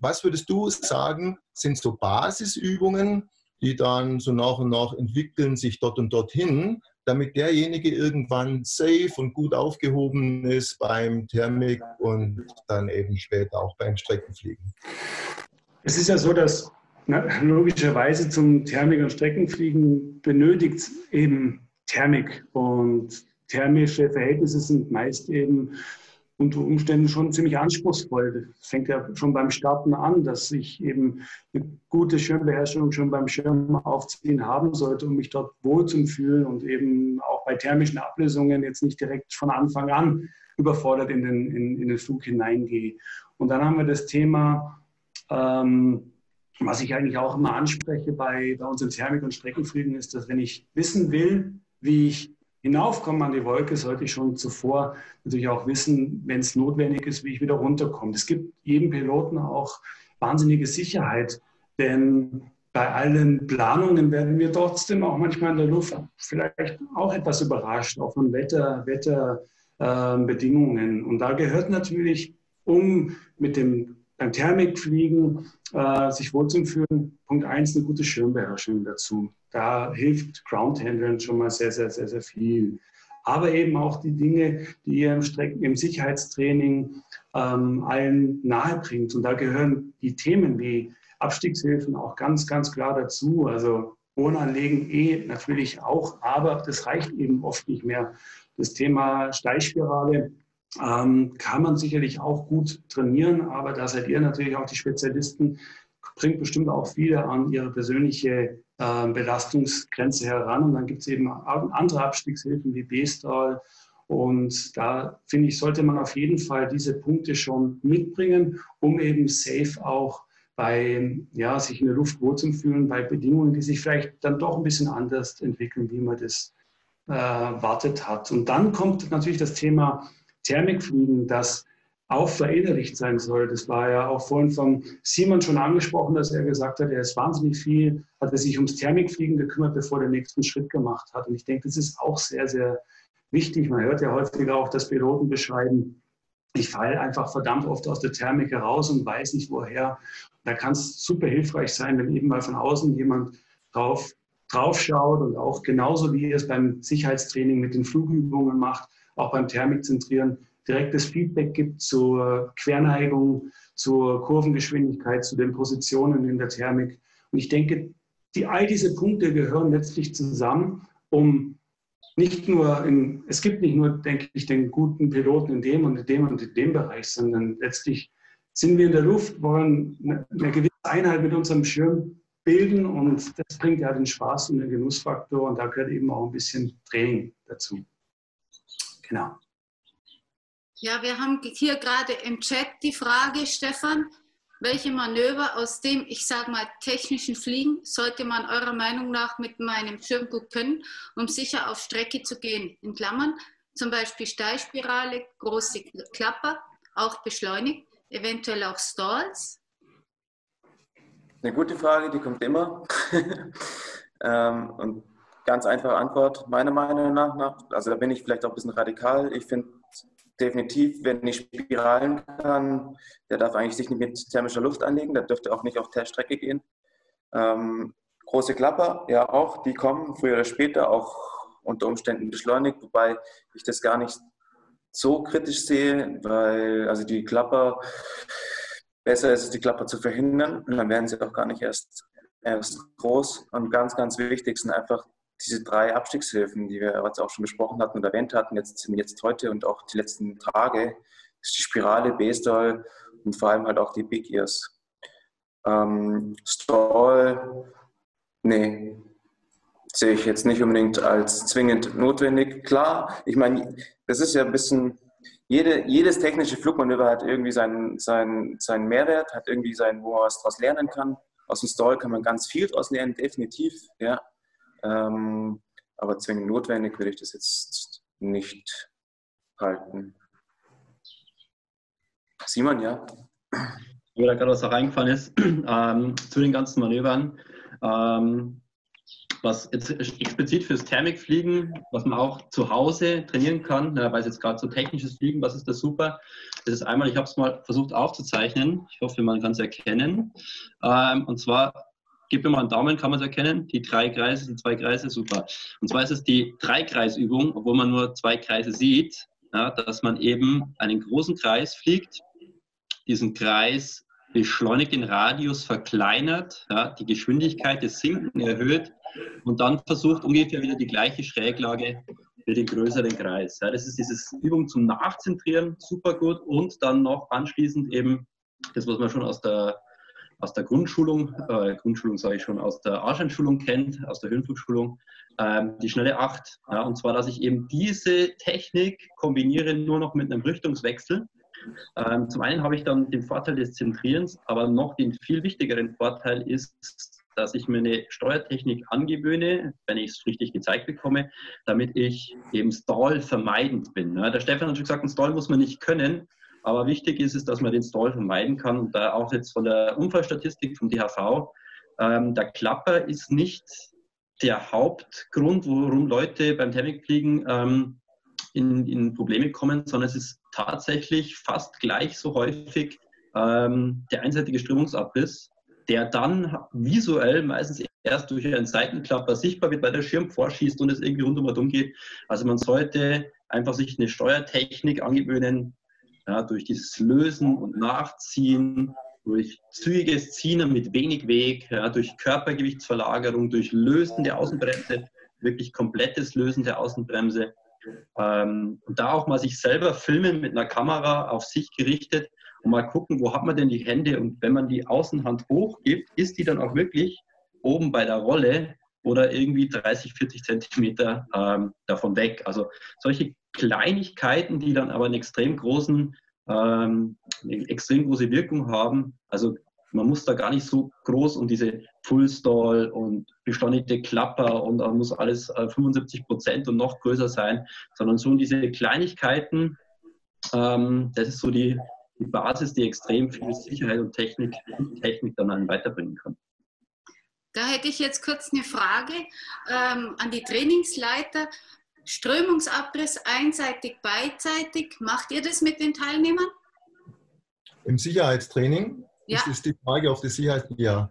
was würdest du sagen, sind so Basisübungen, die dann so nach und nach entwickeln sich dort und dorthin, damit derjenige irgendwann safe und gut aufgehoben ist beim Thermik und dann eben später auch beim Streckenfliegen. Es ist ja so, dass na, logischerweise zum Thermik- und Streckenfliegen benötigt eben Thermik und thermische Verhältnisse sind meist eben unter Umständen schon ziemlich anspruchsvoll. Das fängt ja schon beim Starten an, dass ich eben eine gute Schirmbeherrschung schon beim Schirm aufziehen haben sollte, um mich dort wohl zu fühlen und eben auch bei thermischen Ablösungen jetzt nicht direkt von Anfang an überfordert in den, in, in den Flug hineingehe. Und dann haben wir das Thema, ähm, was ich eigentlich auch immer anspreche bei, bei unseren Thermik- und Streckenflügen, ist, dass wenn ich wissen will, wie ich hinaufkomme an die Wolke, sollte ich schon zuvor natürlich auch wissen, wenn es notwendig ist, wie ich wieder runterkomme. Es gibt jedem Piloten auch wahnsinnige Sicherheit, denn bei allen Planungen werden wir trotzdem auch manchmal in der Luft vielleicht auch etwas überrascht, auch von Wetter, Wetterbedingungen. Äh, Und da gehört natürlich, um mit dem beim Thermikfliegen äh, sich wohlzufühlen, Punkt eins eine gute Schirmbeherrschung dazu. Da hilft Groundhandling schon mal sehr, sehr, sehr, sehr viel. Aber eben auch die Dinge, die ihr im, Strecken, im Sicherheitstraining ähm, allen nahe bringt. Und da gehören die Themen wie Abstiegshilfen auch ganz, ganz klar dazu. Also Bohnenanlegen eh natürlich auch, aber das reicht eben oft nicht mehr. Das Thema Steigspirale ähm, kann man sicherlich auch gut trainieren, aber da seid ihr natürlich auch die Spezialisten, bringt bestimmt auch viele an ihre persönliche äh, Belastungsgrenze heran. Und dann gibt es eben andere Abstiegshilfen wie B-Stall. Und da finde ich, sollte man auf jeden Fall diese Punkte schon mitbringen, um eben safe auch bei ja, sich in der Luft wohlzufühlen, bei Bedingungen, die sich vielleicht dann doch ein bisschen anders entwickeln, wie man das äh, erwartet hat. Und dann kommt natürlich das Thema Thermikfliegen, das auch verinnerlicht sein soll. Das war ja auch vorhin von Simon schon angesprochen, dass er gesagt hat, er ist wahnsinnig viel, hat er sich ums Thermikfliegen gekümmert, bevor er den nächsten Schritt gemacht hat. Und ich denke, das ist auch sehr, sehr wichtig. Man hört ja häufiger auch, dass Piloten beschreiben, ich falle einfach verdammt oft aus der Thermik heraus und weiß nicht woher. Da kann es super hilfreich sein, wenn eben mal von außen jemand drauf, drauf schaut und auch genauso wie ihr es beim Sicherheitstraining mit den Flugübungen macht, auch beim Thermikzentrieren direktes Feedback gibt zur Querneigung, zur Kurvengeschwindigkeit, zu den Positionen in der Thermik. Und ich denke, die, all diese Punkte gehören letztlich zusammen, um nicht nur, in, es gibt nicht nur, denke ich, den guten Piloten in dem und in dem und in dem Bereich, sondern letztlich sind wir in der Luft, wollen eine, gewisse Einheit mit unserem Schirm bilden und das bringt ja den Spaß und den Genussfaktor und da gehört eben auch ein bisschen Training dazu. Genau. Ja, wir haben hier gerade im Chat die Frage, Stefan, welche Manöver aus dem, ich sage mal, technischen Fliegen sollte man eurer Meinung nach mit meinem Schirm gut können, um sicher auf Strecke zu gehen? In Klammern, zum Beispiel Steilspirale, große Klapper, auch beschleunigt, eventuell auch Stalls? Eine gute Frage, die kommt immer. ähm, und ganz einfache Antwort, meiner Meinung nach, also da bin ich vielleicht auch ein bisschen radikal. Ich finde definitiv, wenn ich Spiralen kann, der darf eigentlich sich nicht mit thermischer Luft anlegen, der dürfte auch nicht auf Teststrecke gehen. Ähm, große Klapper, ja auch, die kommen früher oder später auch unter Umständen beschleunigt, wobei ich das gar nicht so kritisch sehe, weil also die Klapper besser ist es, die Klapper zu verhindern und dann werden sie auch gar nicht erst, erst groß. Und ganz, ganz wichtig sind einfach diese drei Abstiegshilfen, die wir jetzt auch schon besprochen hatten und erwähnt hatten, jetzt, jetzt heute und auch die letzten Tage, ist die Spirale, B-Stall und vor allem halt auch die Big Ears. Ähm, Stall, nee, sehe ich jetzt nicht unbedingt als zwingend notwendig. Klar, ich meine, das ist ja ein bisschen, jede, jedes technische Flugmanöver hat irgendwie seinen, seinen, seinen Mehrwert, hat irgendwie sein, wo man was daraus lernen kann. Aus dem Stall kann man ganz viel daraus lernen, definitiv, ja. Ähm, aber zwingend notwendig würde ich das jetzt nicht halten. Simon, ja? Wo da gerade was da reingefallen ist, ähm, zu den ganzen Manövern. Ähm, was jetzt explizit fürs Thermikfliegen, was man auch zu Hause trainieren kann, weil es jetzt gerade so technisches Fliegen, was ist da super? Das ist einmal, ich habe es mal versucht aufzuzeichnen, ich hoffe, man kann es erkennen. Ähm, und zwar, gib mir mal einen Daumen, kann man es erkennen? Die drei Kreise, die zwei Kreise, super. Und zwar ist es die Dreikreisübung, obwohl man nur zwei Kreise sieht, ja, dass man eben einen großen Kreis fliegt, diesen Kreis beschleunigt den Radius verkleinert, ja, die Geschwindigkeit des Sinken erhöht und dann versucht ungefähr wieder die gleiche Schräglage für den größeren Kreis. Ja, das ist diese Übung zum Nachzentrieren, super gut und dann noch anschließend eben das, was man schon aus der, aus der Grundschulung, äh, Grundschulung sage ich schon, aus der Arscheinschulung kennt, aus der Höhenflugschulung, ähm, die schnelle Acht. Ja, und zwar, dass ich eben diese Technik kombiniere nur noch mit einem Richtungswechsel. Ähm, zum einen habe ich dann den Vorteil des Zentrierens, aber noch den viel wichtigeren Vorteil ist, dass ich mir eine Steuertechnik angewöhne, wenn ich es richtig gezeigt bekomme, damit ich eben Stall vermeidend bin. Ja, der Stefan hat schon gesagt, ein Stall muss man nicht können, aber wichtig ist es, dass man den Stall vermeiden kann. Und da auch jetzt von der Unfallstatistik vom DHV, ähm, der Klapper ist nicht der Hauptgrund, warum Leute beim Thermikfliegen ähm, in, in, Probleme kommen, sondern es ist tatsächlich fast gleich so häufig ähm, der einseitige Strömungsabriss, der dann visuell meistens erst durch einen Seitenklapper sichtbar wird, weil der Schirm vorschießt und es irgendwie rundum geht. Also man sollte einfach sich eine Steuertechnik angewöhnen, ja, durch dieses Lösen und Nachziehen, durch zügiges Ziehen mit wenig Weg, ja, durch Körpergewichtsverlagerung, durch Lösen der Außenbremse, wirklich komplettes Lösen der Außenbremse. Ähm, und da auch mal sich selber filmen mit einer Kamera auf sich gerichtet und mal gucken, wo hat man denn die Hände und wenn man die Außenhand hochgibt, ist die dann auch wirklich oben bei der Rolle oder irgendwie 30, 40 Zentimeter ähm, davon weg. Also solche Kleinigkeiten, die dann aber einen extrem großen, ähm, eine extrem große Wirkung haben. Also man muss da gar nicht so groß um diese Fullstall und beschleunigte Klapper und da muss alles 75 äh, Prozent und noch größer sein, sondern so diese Kleinigkeiten, ähm, das ist so die, die Basis, die extrem viel Sicherheit und Technik, Technik dann weiterbringen kann. Da hätte ich jetzt kurz eine Frage ähm, an die Trainingsleiter. Strömungsabriss einseitig, beidseitig, macht ihr das mit den Teilnehmern? Im Sicherheitstraining? Ja. Das ist die Frage auf die Sicherheit. Ja.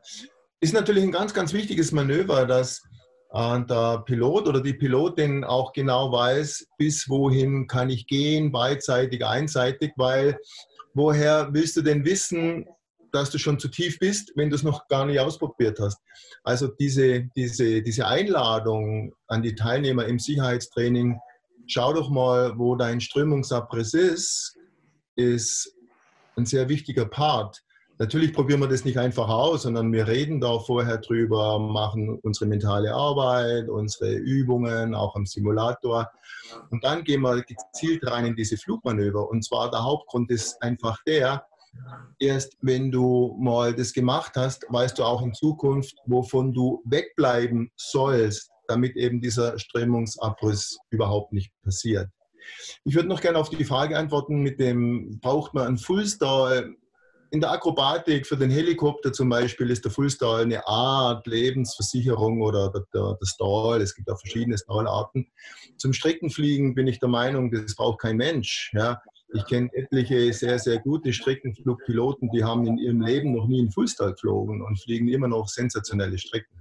Ist natürlich ein ganz, ganz wichtiges Manöver, dass äh, der Pilot oder die Pilotin auch genau weiß, bis wohin kann ich gehen, beidseitig, einseitig, weil woher willst du denn wissen, dass du schon zu tief bist, wenn du es noch gar nicht ausprobiert hast? Also diese, diese, diese Einladung an die Teilnehmer im Sicherheitstraining, schau doch mal, wo dein Strömungsabriss ist, ist ein sehr wichtiger Part. Natürlich probieren wir das nicht einfach aus, sondern wir reden da vorher drüber, machen unsere mentale Arbeit, unsere Übungen, auch am Simulator. Und dann gehen wir gezielt rein in diese Flugmanöver. Und zwar der Hauptgrund ist einfach der, erst wenn du mal das gemacht hast, weißt du auch in Zukunft, wovon du wegbleiben sollst, damit eben dieser Strömungsabriss überhaupt nicht passiert. Ich würde noch gerne auf die Frage antworten mit dem, braucht man einen Fullstall? in der Akrobatik für den Helikopter zum Beispiel ist der Fullstall eine Art Lebensversicherung oder der, der, der Stall. Es gibt auch verschiedene Stallarten. Zum Streckenfliegen bin ich der Meinung, das braucht kein Mensch. Ja. Ich kenne etliche sehr, sehr gute Streckenflugpiloten, die haben in ihrem Leben noch nie einen Fullstall geflogen und fliegen immer noch sensationelle Strecken.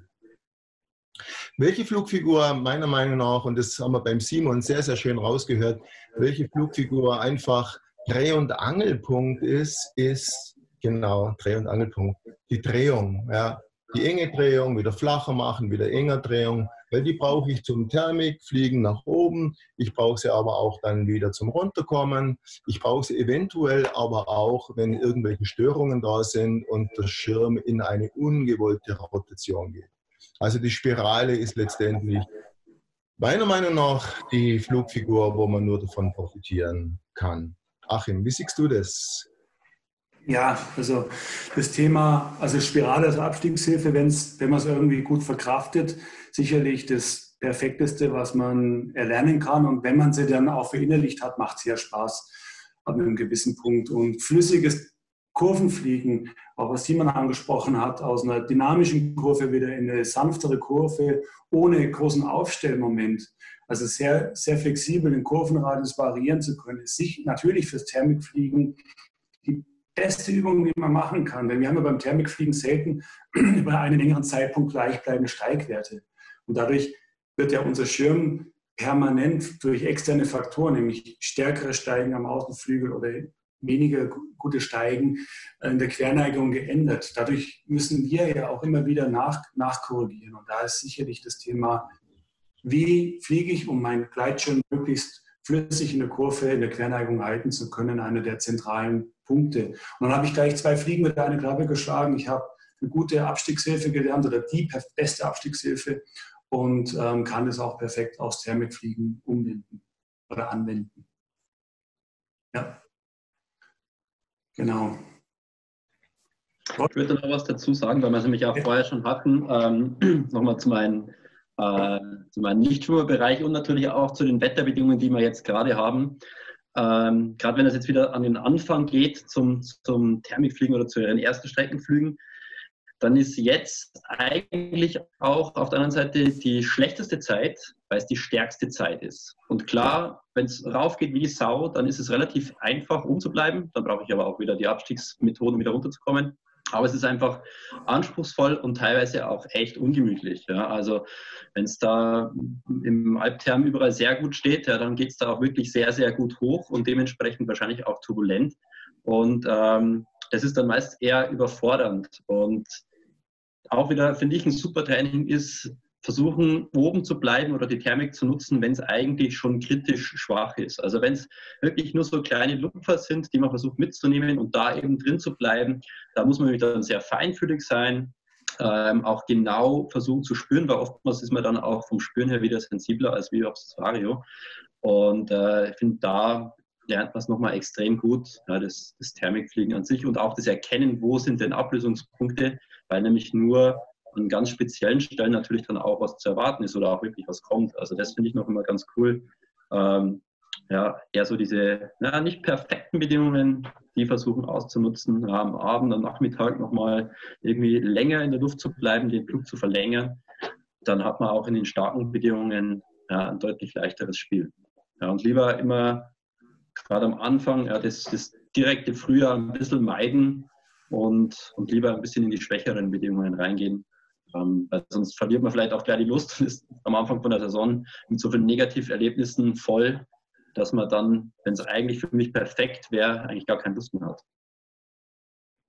Welche Flugfigur meiner Meinung nach, und das haben wir beim Simon sehr, sehr schön rausgehört, welche Flugfigur einfach Dreh- und Angelpunkt ist, ist genau, Dreh- und Angelpunkt. Die Drehung, ja. Die enge Drehung wieder flacher machen, wieder enger Drehung, weil die brauche ich zum Thermikfliegen nach oben. Ich brauche sie aber auch dann wieder zum Runterkommen. Ich brauche sie eventuell aber auch, wenn irgendwelche Störungen da sind und der Schirm in eine ungewollte Rotation geht. Also die Spirale ist letztendlich meiner Meinung nach die Flugfigur, wo man nur davon profitieren kann. Achim, wie siehst du das? Ja, also das Thema, also Spirale als Abstiegshilfe, wenn's, wenn man es irgendwie gut verkraftet, sicherlich das Perfekteste, was man erlernen kann. Und wenn man sie dann auch verinnerlicht hat, macht es ja Spaß ab einem gewissen Punkt. Und flüssiges Kurvenfliegen, auch was Simon angesprochen hat, aus einer dynamischen Kurve wieder in eine sanftere Kurve ohne großen Aufstellmoment. Also sehr, sehr flexibel den Kurvenradius variieren zu können, ist sich natürlich fürs Thermikfliegen beste Übung, die man machen kann. Denn wir haben ja beim Thermikfliegen selten über einen längeren Zeitpunkt gleichbleibende Steigwerte. Und dadurch wird ja unser Schirm permanent durch externe Faktoren, nämlich stärkere Steigen am Außenflügel oder weniger gute Steigen in der Querneigung geändert. Dadurch müssen wir ja auch immer wieder nach, nachkorrigieren. Und da ist sicherlich das Thema, wie fliege ich, um meinen Gleitschirm möglichst flüssig in der Kurve, in der Querneigung halten zu können, einer der zentralen Punkte. Und dann habe ich gleich zwei Fliegen mit einer Klappe geschlagen. Ich habe eine gute Abstiegshilfe gelernt oder die beste Abstiegshilfe und ähm, kann es auch perfekt aus Thermikfliegen umwenden oder anwenden. Ja. Genau. Ich würde noch was dazu sagen, weil wir es nämlich auch vorher schon hatten. Ähm, Nochmal zu meinem, äh, zu meinem und natürlich auch zu den Wetterbedingungen, die wir jetzt gerade haben. Ähm, gerade wenn es jetzt wieder an den Anfang geht zum, zum Thermikfliegen oder zu ihren ersten Streckenflügen, dann ist jetzt eigentlich auch auf der anderen Seite die schlechteste Zeit, weil es die stärkste Zeit ist. Und klar, wenn es raufgeht wie Sau, dann ist es relativ einfach umzubleiben. Dann brauche ich aber auch wieder die Abstiegsmethoden, wieder runterzukommen. Aber es ist einfach anspruchsvoll und teilweise auch echt ungemütlich. Ja. Also wenn es da im Albtherm überall sehr gut steht, ja, dann geht es da auch wirklich sehr, sehr gut hoch und dementsprechend wahrscheinlich auch turbulent. Und ähm, das ist dann meist eher überfordernd. Und auch wieder, finde ich, ein super Training ist, versuchen, oben zu bleiben oder die Thermik zu nutzen, wenn es eigentlich schon kritisch schwach ist. Also wenn es wirklich nur so kleine Lupfer sind, die man versucht mitzunehmen und da eben drin zu bleiben, da muss man wieder sehr feinfühlig sein, ähm, auch genau versuchen zu spüren, weil oftmals ist man dann auch vom Spüren her wieder sensibler als wie aufs Vario. Und äh, ich finde, da lernt man es nochmal extrem gut, ja, das, das Thermikfliegen an sich und auch das Erkennen, wo sind denn Ablösungspunkte, weil nämlich nur an ganz speziellen Stellen natürlich dann auch was zu erwarten ist oder auch wirklich was kommt. Also das finde ich noch immer ganz cool. Ähm, ja, eher so diese ja, nicht perfekten Bedingungen, die versuchen auszunutzen, am Abend, am Nachmittag nochmal irgendwie länger in der Luft zu bleiben, den Flug zu verlängern. Dann hat man auch in den starken Bedingungen ja, ein deutlich leichteres Spiel. Ja, und lieber immer gerade am Anfang ja, das, das direkte Frühjahr ein bisschen meiden und, und lieber ein bisschen in die schwächeren Bedingungen reingehen. Ähm, weil sonst verliert man vielleicht auch gleich die Lust und ist am Anfang von der Saison mit so vielen Negativerlebnissen voll, dass man dann, wenn es eigentlich für mich perfekt wäre, eigentlich gar keine Lust mehr hat.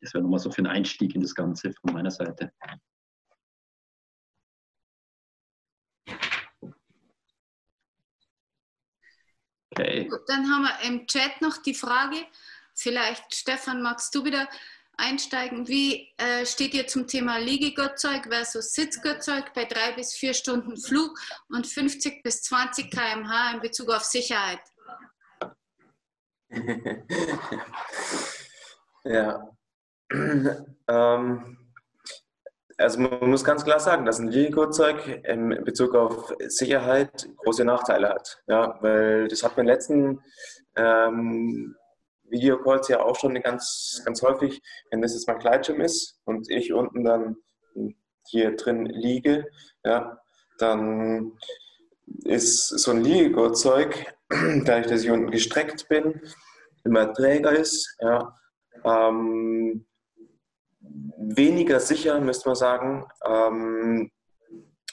Das wäre nochmal so für einen Einstieg in das Ganze von meiner Seite. Okay. Dann haben wir im Chat noch die Frage, vielleicht Stefan, magst du wieder einsteigen? Wie äh, steht ihr zum Thema Liegegurtzeug versus Sitzgurtzeug bei drei bis vier Stunden Flug und 50 bis 20 km/h in Bezug auf Sicherheit? ja. ähm, also man muss ganz klar sagen, dass ein Liegegurtzeug in Bezug auf Sicherheit große Nachteile hat. Ja, weil das hat man letzten ähm, Videocalls ja auch schon ganz, ganz häufig, wenn das jetzt mein Gleitschirm ist und ich unten dann hier drin liege, ja, dann ist so ein Liegegurtzeug, dadurch, dass ich unten gestreckt bin, immer träger ist, ja, ähm, weniger sicher, müsste man sagen, ähm,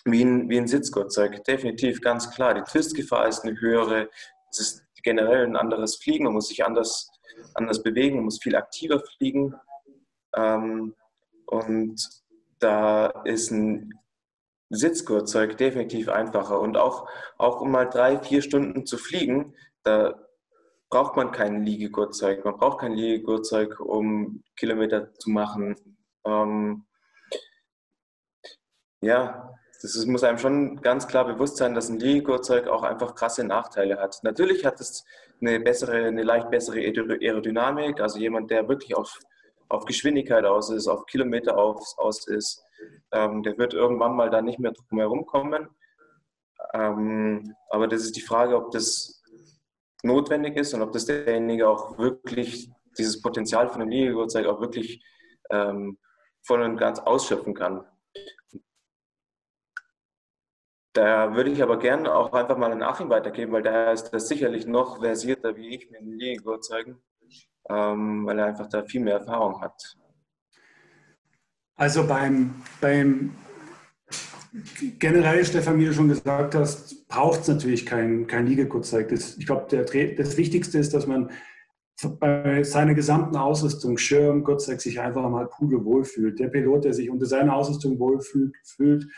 wie ein, wie ein Sitzgurtzeug. Definitiv, ganz klar. Die Twistgefahr ist eine höhere. Es ist generell ein anderes Fliegen. Man muss sich anders, anders bewegen, man muss viel aktiver fliegen. Ähm, und da ist ein Sitzgurtzeug definitiv einfacher. Und auch, auch um mal drei, vier Stunden zu fliegen, da braucht man kein Liegegurtzeug. Man braucht kein Liegegurtzeug, um Kilometer zu machen. Ähm, ja, ist, muss einem schon ganz klar bewusst sein, dass ein Liegegurtzeug auch einfach krasse Nachteile hat. Natürlich hat es eine bessere, eine leicht bessere Aerodynamik, also jemand, der wirklich auf, auf Geschwindigkeit aus ist, auf Kilometer aus, aus ist, ähm, der wird irgendwann mal da nicht mehr drum herum kommen. Ähm, aber das ist die Frage, ob das notwendig ist und ob das derjenige auch wirklich dieses Potenzial von dem Liegegurtzeug auch wirklich ähm, voll und ganz ausschöpfen kann. Da würde ich aber gerne auch einfach mal an Achim weitergeben, weil der ist das sicherlich noch versierter wie ich mit den Liegegurtzeugen, ähm, weil er einfach da viel mehr Erfahrung hat. Also beim, beim generell, Stefan, wie du schon gesagt hast, braucht es natürlich kein, kein Liegekurzzeug. Das, ich glaube, das Wichtigste ist, dass man bei seiner gesamten Ausrüstung, Schirm, Kurzzeug, sich einfach mal pudel wohlfühlt. Der Pilot, der sich unter seiner Ausrüstung wohlfühlt, fühlt,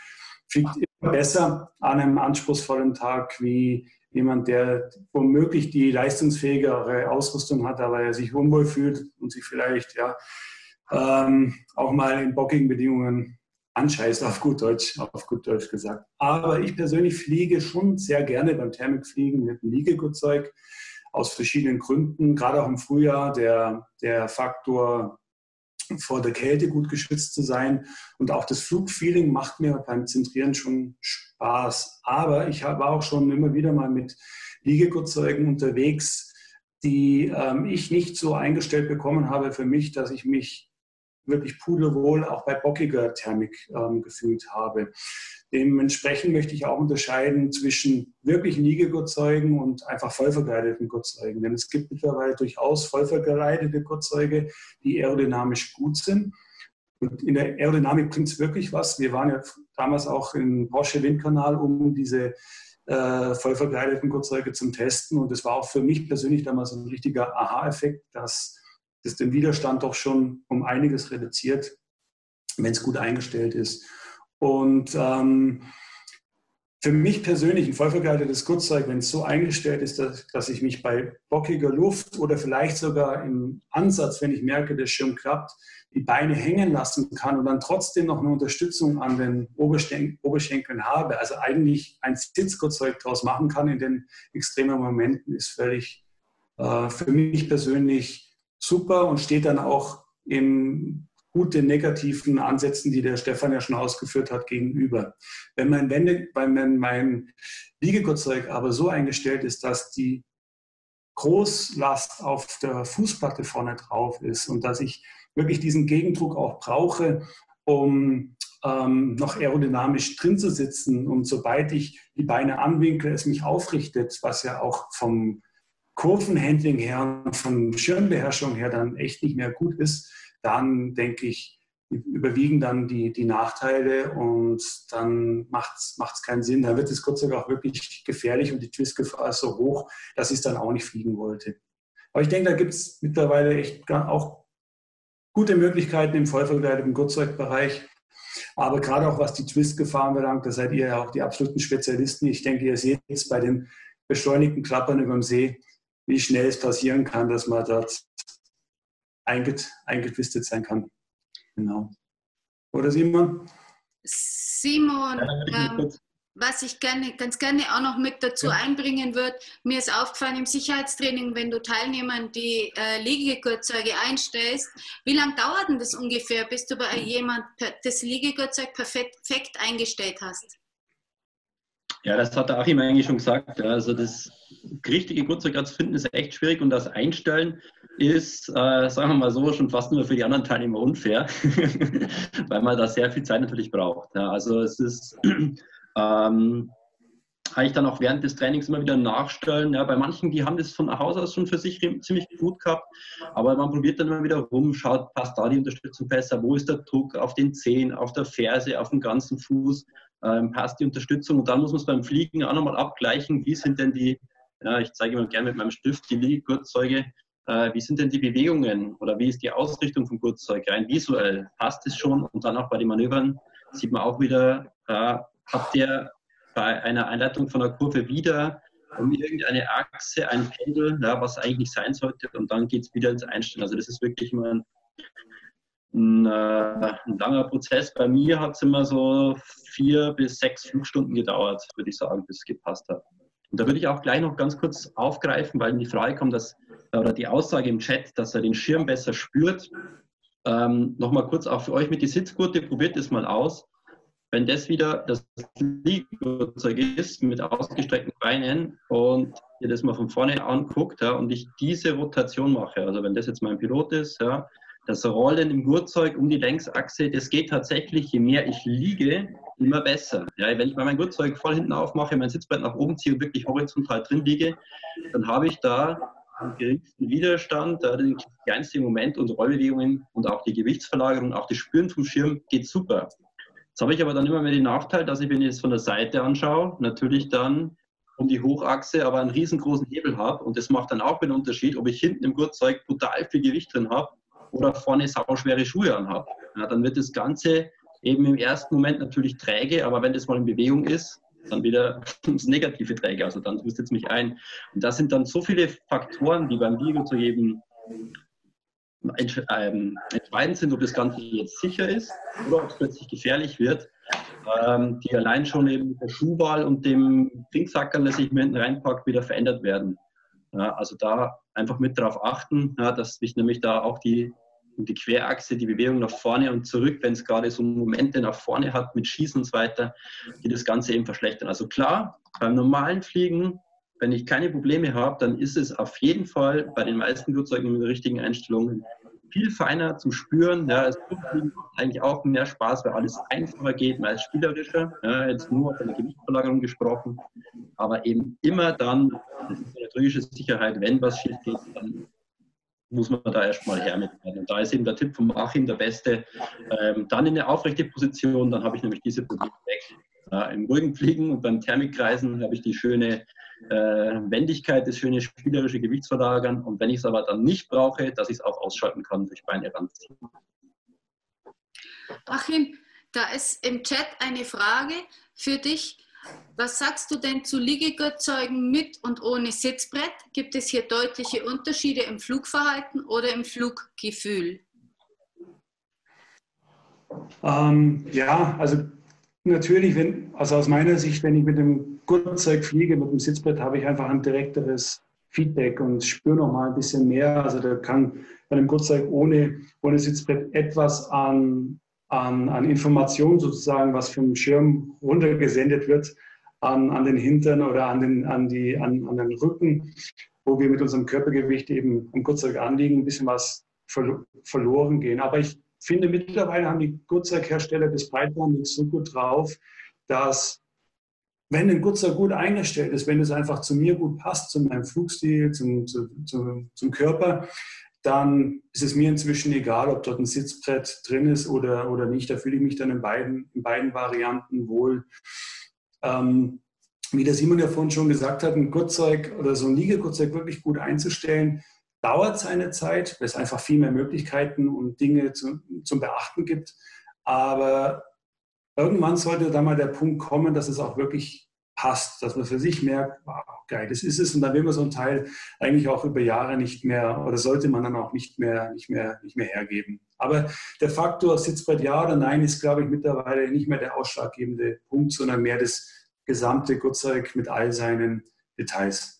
fliegt besser an einem anspruchsvollen Tag wie jemand, der womöglich die leistungsfähigere Ausrüstung hat, aber er sich unwohl fühlt und sich vielleicht ja, ähm, auch mal in bockigen Bedingungen anscheißt, auf gut Deutsch, auf gut Deutsch gesagt. Aber ich persönlich fliege schon sehr gerne beim Thermikfliegen mit einem Liegegutzeug aus verschiedenen Gründen, gerade auch im Frühjahr, der, der Faktor vor der Kälte gut geschützt zu sein. Und auch das Flugfeeling macht mir beim Zentrieren schon Spaß. Aber ich war auch schon immer wieder mal mit Liegeguttzeugen unterwegs, die ähm, ich nicht so eingestellt bekommen habe für mich, dass ich mich wirklich pudelwohl auch bei bockiger Thermik ähm, gefühlt habe. Dementsprechend möchte ich auch unterscheiden zwischen wirklichen Liegegurtzeugen und einfach vollverkleideten Gurtzeugen. Denn es gibt mittlerweile durchaus vollverkleidete Gurtzeuge, die aerodynamisch gut sind. Und in der Aerodynamik bringt es wirklich was. Wir waren ja damals auch im Porsche Windkanal, um diese äh, vollverkleideten Gurtzeuge zum Testen. Und das war auch für mich persönlich damals ein richtiger Aha-Effekt, dass das den Widerstand doch schon um einiges reduziert, wenn es gut eingestellt ist. Und ähm, für mich persönlich ein vollvergleitetes Kurzzeug, wenn es so eingestellt ist, dass, dass, ich mich bei bockiger Luft oder vielleicht sogar im Ansatz, wenn ich merke, der Schirm klappt, die Beine hängen lassen kann und dann trotzdem noch eine Unterstützung an den Oberschen Oberschenkeln habe, also eigentlich ein Sitzkurzzeug daraus machen kann in den extremen Momenten, ist völlig äh, für mich persönlich super und steht dann auch in gut den negativen Ansätzen, die der Stefan ja schon ausgeführt hat, gegenüber. Wenn mein, Wende, wenn mein Liegekurzzeug aber so eingestellt ist, dass die Großlast auf der Fußplatte vorne drauf ist und dass ich wirklich diesen Gegendruck auch brauche, um ähm, noch aerodynamisch drin zu sitzen und sobald ich die Beine anwinkle, es mich aufrichtet, was ja auch vom Kurvenhandling her und von Schirmbeherrschung her dann echt nicht mehr gut ist, dann denke ich, überwiegen dann die, die Nachteile und dann macht es keinen Sinn. Dann wird das Kurzzeug auch wirklich gefährlich und die Twistgefahr ist so hoch, dass ich es dann auch nicht fliegen wollte. Aber ich denke, da gibt es mittlerweile echt auch gute Möglichkeiten im vollverkleideten Kurzzeugbereich. Aber gerade auch was die Twistgefahr anbelangt, da seid ihr ja auch die absoluten Spezialisten. Ich denke, ihr seht es bei den beschleunigten Klappern über dem See, wie schnell es passieren kann, dass man dort einget, eingetwistet sein kann. Genau. Oder Simon? Simon, ähm, was ich gerne, ganz gerne auch noch mit dazu ja. einbringen würde, mir ist aufgefallen im Sicherheitstraining, wenn du Teilnehmern die äh, Liegegurtzeuge einstellst, wie lange dauert denn das ungefähr, bis du bei jemand das Liegegurtzeug perfekt, perfekt eingestellt hast? Ja, das hat der Achim eigentlich schon gesagt. Also das richtige zu finden ist echt schwierig und das Einstellen ist, äh, sagen wir mal so, schon fast nur für die anderen Teilnehmer unfair, weil man da sehr viel Zeit natürlich braucht. Ja, also es ist ähm, ich dann auch während des Trainings immer wieder nachstellen. Ja, bei manchen, die haben das von Haus aus schon für sich ziemlich gut gehabt, aber man probiert dann immer wieder rum, schaut, passt da die Unterstützung besser, wo ist der Druck auf den Zehen, auf der Ferse, auf dem ganzen Fuß, ähm, passt die Unterstützung und dann muss man es beim Fliegen auch nochmal abgleichen, wie sind denn die, ja, ich zeige immer gerne mit meinem Stift die Liegegurtzeuge, äh, wie sind denn die Bewegungen oder wie ist die Ausrichtung vom Gurtzeug rein visuell? Passt es schon? Und dann auch bei den Manövern sieht man auch wieder, äh, habt ihr bei einer Einleitung von der Kurve wieder um irgendeine Achse ein Pendel, ja, was eigentlich nicht sein sollte, und dann geht es wieder ins Einstellen. Also das ist wirklich immer ein, ein, äh, ein langer Prozess. Bei mir hat es immer so vier bis sechs Flugstunden gedauert, würde ich sagen, bis es gepasst hat. Und da würde ich auch gleich noch ganz kurz aufgreifen, weil die Frage kommt, dass, oder die Aussage im Chat, dass er den Schirm besser spürt. Ähm, Nochmal kurz auch für euch mit die Sitzgurte, probiert es mal aus. Wenn das wieder das Liegezeug ist mit ausgestreckten Beinen und ihr das mal von vorne anguckt ja, und ich diese Rotation mache, also wenn das jetzt mein Pilot ist, ja, das Rollen im Gurtzeug um die Längsachse, das geht tatsächlich, je mehr ich liege, immer besser. Ja, wenn ich mal mein Gurtzeug voll hinten aufmache, mein Sitzbrett nach oben ziehe und wirklich horizontal drin liege, dann habe ich da den geringsten Widerstand, den kleinsten Moment und Rollbewegungen und auch die Gewichtsverlagerung, auch das Spüren vom Schirm geht super. Jetzt habe ich aber dann immer mehr den Nachteil, dass ich, wenn ich es von der Seite anschaue, natürlich dann um die Hochachse aber einen riesengroßen Hebel habe und das macht dann auch einen Unterschied, ob ich hinten im Gurtzeug brutal viel Gewicht drin habe oder vorne sauschwere Schuhe anhabe. Ja, dann wird das Ganze eben im ersten Moment natürlich träge, aber wenn das mal in Bewegung ist, dann wieder das negative träge. Also dann tust es mich ein. Und das sind dann so viele Faktoren, die beim Liegen zu eben ähm, entscheidend sind, ob das Ganze jetzt sicher ist oder ob es plötzlich gefährlich wird, ähm, die allein schon eben mit der Schuhwahl und dem Trinksackern, das ich mir hinten reinpacke, wieder verändert werden. Also da einfach mit darauf achten, ja, dass mich nämlich da auch die, die Querachse, die Bewegung nach vorne und zurück, wenn es gerade so Momente nach vorne hat mit Schießen und so weiter, die das Ganze eben verschlechtern. Also klar, beim normalen Fliegen, wenn ich keine Probleme habe, dann ist es auf jeden Fall bei den meisten Flugzeugen mit den richtigen Einstellungen viel feiner zum Spüren. Ja, es macht eigentlich auch mehr Spaß, weil alles einfacher geht, meist spielerischer. Ja, jetzt nur auf eine Gewichtsverlagerung gesprochen, aber eben immer dann, das ist Sicherheit, wenn was schief geht, dann muss man da erstmal her mit werden. Und da ist eben der Tipp von Achim der beste. Ähm, dann in eine aufrechte Position, dann habe ich nämlich diese Probleme weg. Ja, Im ruhigen Fliegen und beim Thermikkreisen habe ich die schöne äh, Wendigkeit, das schöne spielerische Gewichtsverlagern. Und wenn ich es aber dann nicht brauche, dass ich es auch ausschalten kann durch Beine ranziehen. Achim, da ist im Chat eine Frage für dich. Was sagst du denn zu Liegegurtzeugen mit und ohne Sitzbrett? Gibt es hier deutliche Unterschiede im Flugverhalten oder im Fluggefühl? Ähm, ja, also natürlich, wenn, also aus meiner Sicht, wenn ich mit dem Gurtzeug fliege, mit dem Sitzbrett, habe ich einfach ein direkteres Feedback und spüre noch mal ein bisschen mehr. Also da kann bei einem Gurtzeug ohne, ohne Sitzbrett etwas an, an, an Informationen sozusagen, was vom Schirm runtergesendet wird, an, an den Hintern oder an den, an, die, an, an den Rücken, wo wir mit unserem Körpergewicht eben am Gurtzeug anliegen, ein bisschen was verloren gehen. Aber ich finde, mittlerweile haben die Gurtzeughersteller das Breitband so gut drauf, dass wenn ein Gurtzeug gut eingestellt ist, wenn es einfach zu mir gut passt, zu meinem Flugstil, zum, zu, zu, zum Körper, dann ist es mir inzwischen egal, ob dort ein Sitzbrett drin ist oder, oder nicht. Da fühle ich mich dann in beiden, in beiden Varianten wohl. Ähm, wie der Simon ja vorhin schon gesagt hat, ein Gurtzeug oder so ein Liegegurtzeug wirklich gut einzustellen, dauert seine Zeit, weil es einfach viel mehr Möglichkeiten und Dinge zu, zum Beachten gibt. Aber irgendwann sollte da mal der Punkt kommen, dass es auch wirklich passt, dass man für sich merkt, wow, geil, das ist es. Und dann will man so ein Teil eigentlich auch über Jahre nicht mehr oder sollte man dann auch nicht mehr, nicht mehr, nicht mehr hergeben. Aber der Faktor Sitzbrett ja oder nein ist, glaube ich, mittlerweile nicht mehr der ausschlaggebende Punkt, sondern mehr das gesamte Gurtzeug mit all seinen Details.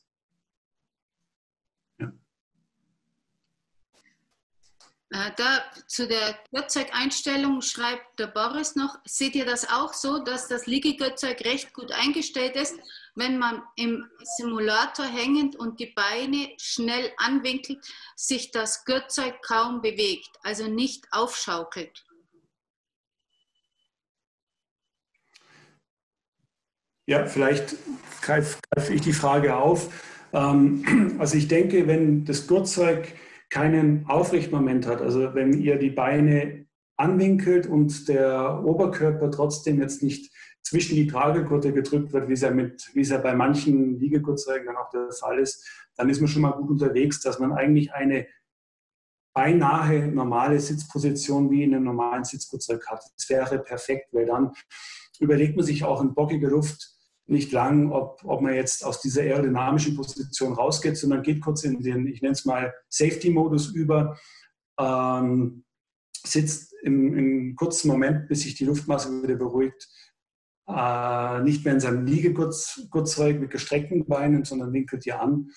Da zu der Götzeug-Einstellung schreibt der Boris noch, seht ihr das auch so, dass das Liegegötzeug recht gut eingestellt ist, wenn man im Simulator hängend und die Beine schnell anwinkelt, sich das Götzeug kaum bewegt, also nicht aufschaukelt? Ja, vielleicht greife greif ich die Frage auf. Ähm, also ich denke, wenn das Gurtzeug keinen Aufrichtmoment hat. Also wenn ihr die Beine anwinkelt und der Oberkörper trotzdem jetzt nicht zwischen die Tragegurte gedrückt wird, wie es ja, bei manchen Liegekurzsägen dann auch der Fall ist, dann ist man schon mal gut unterwegs, dass man eigentlich eine beinahe normale Sitzposition wie in einem normalen Sitzkurzzeug hat. Das wäre perfekt, weil dann überlegt man sich auch in bockiger Luft nicht lang, ob, ob man jetzt aus dieser aerodynamischen Position rausgeht, sondern geht kurz in den, ich nenne es mal, Safety-Modus über, ähm, sitzt im, im, kurzen Moment, bis sich die Luftmasse wieder beruhigt, äh, nicht mehr in seinem Liegekurzzeug mit gestreckten Beinen, sondern winkelt hier an.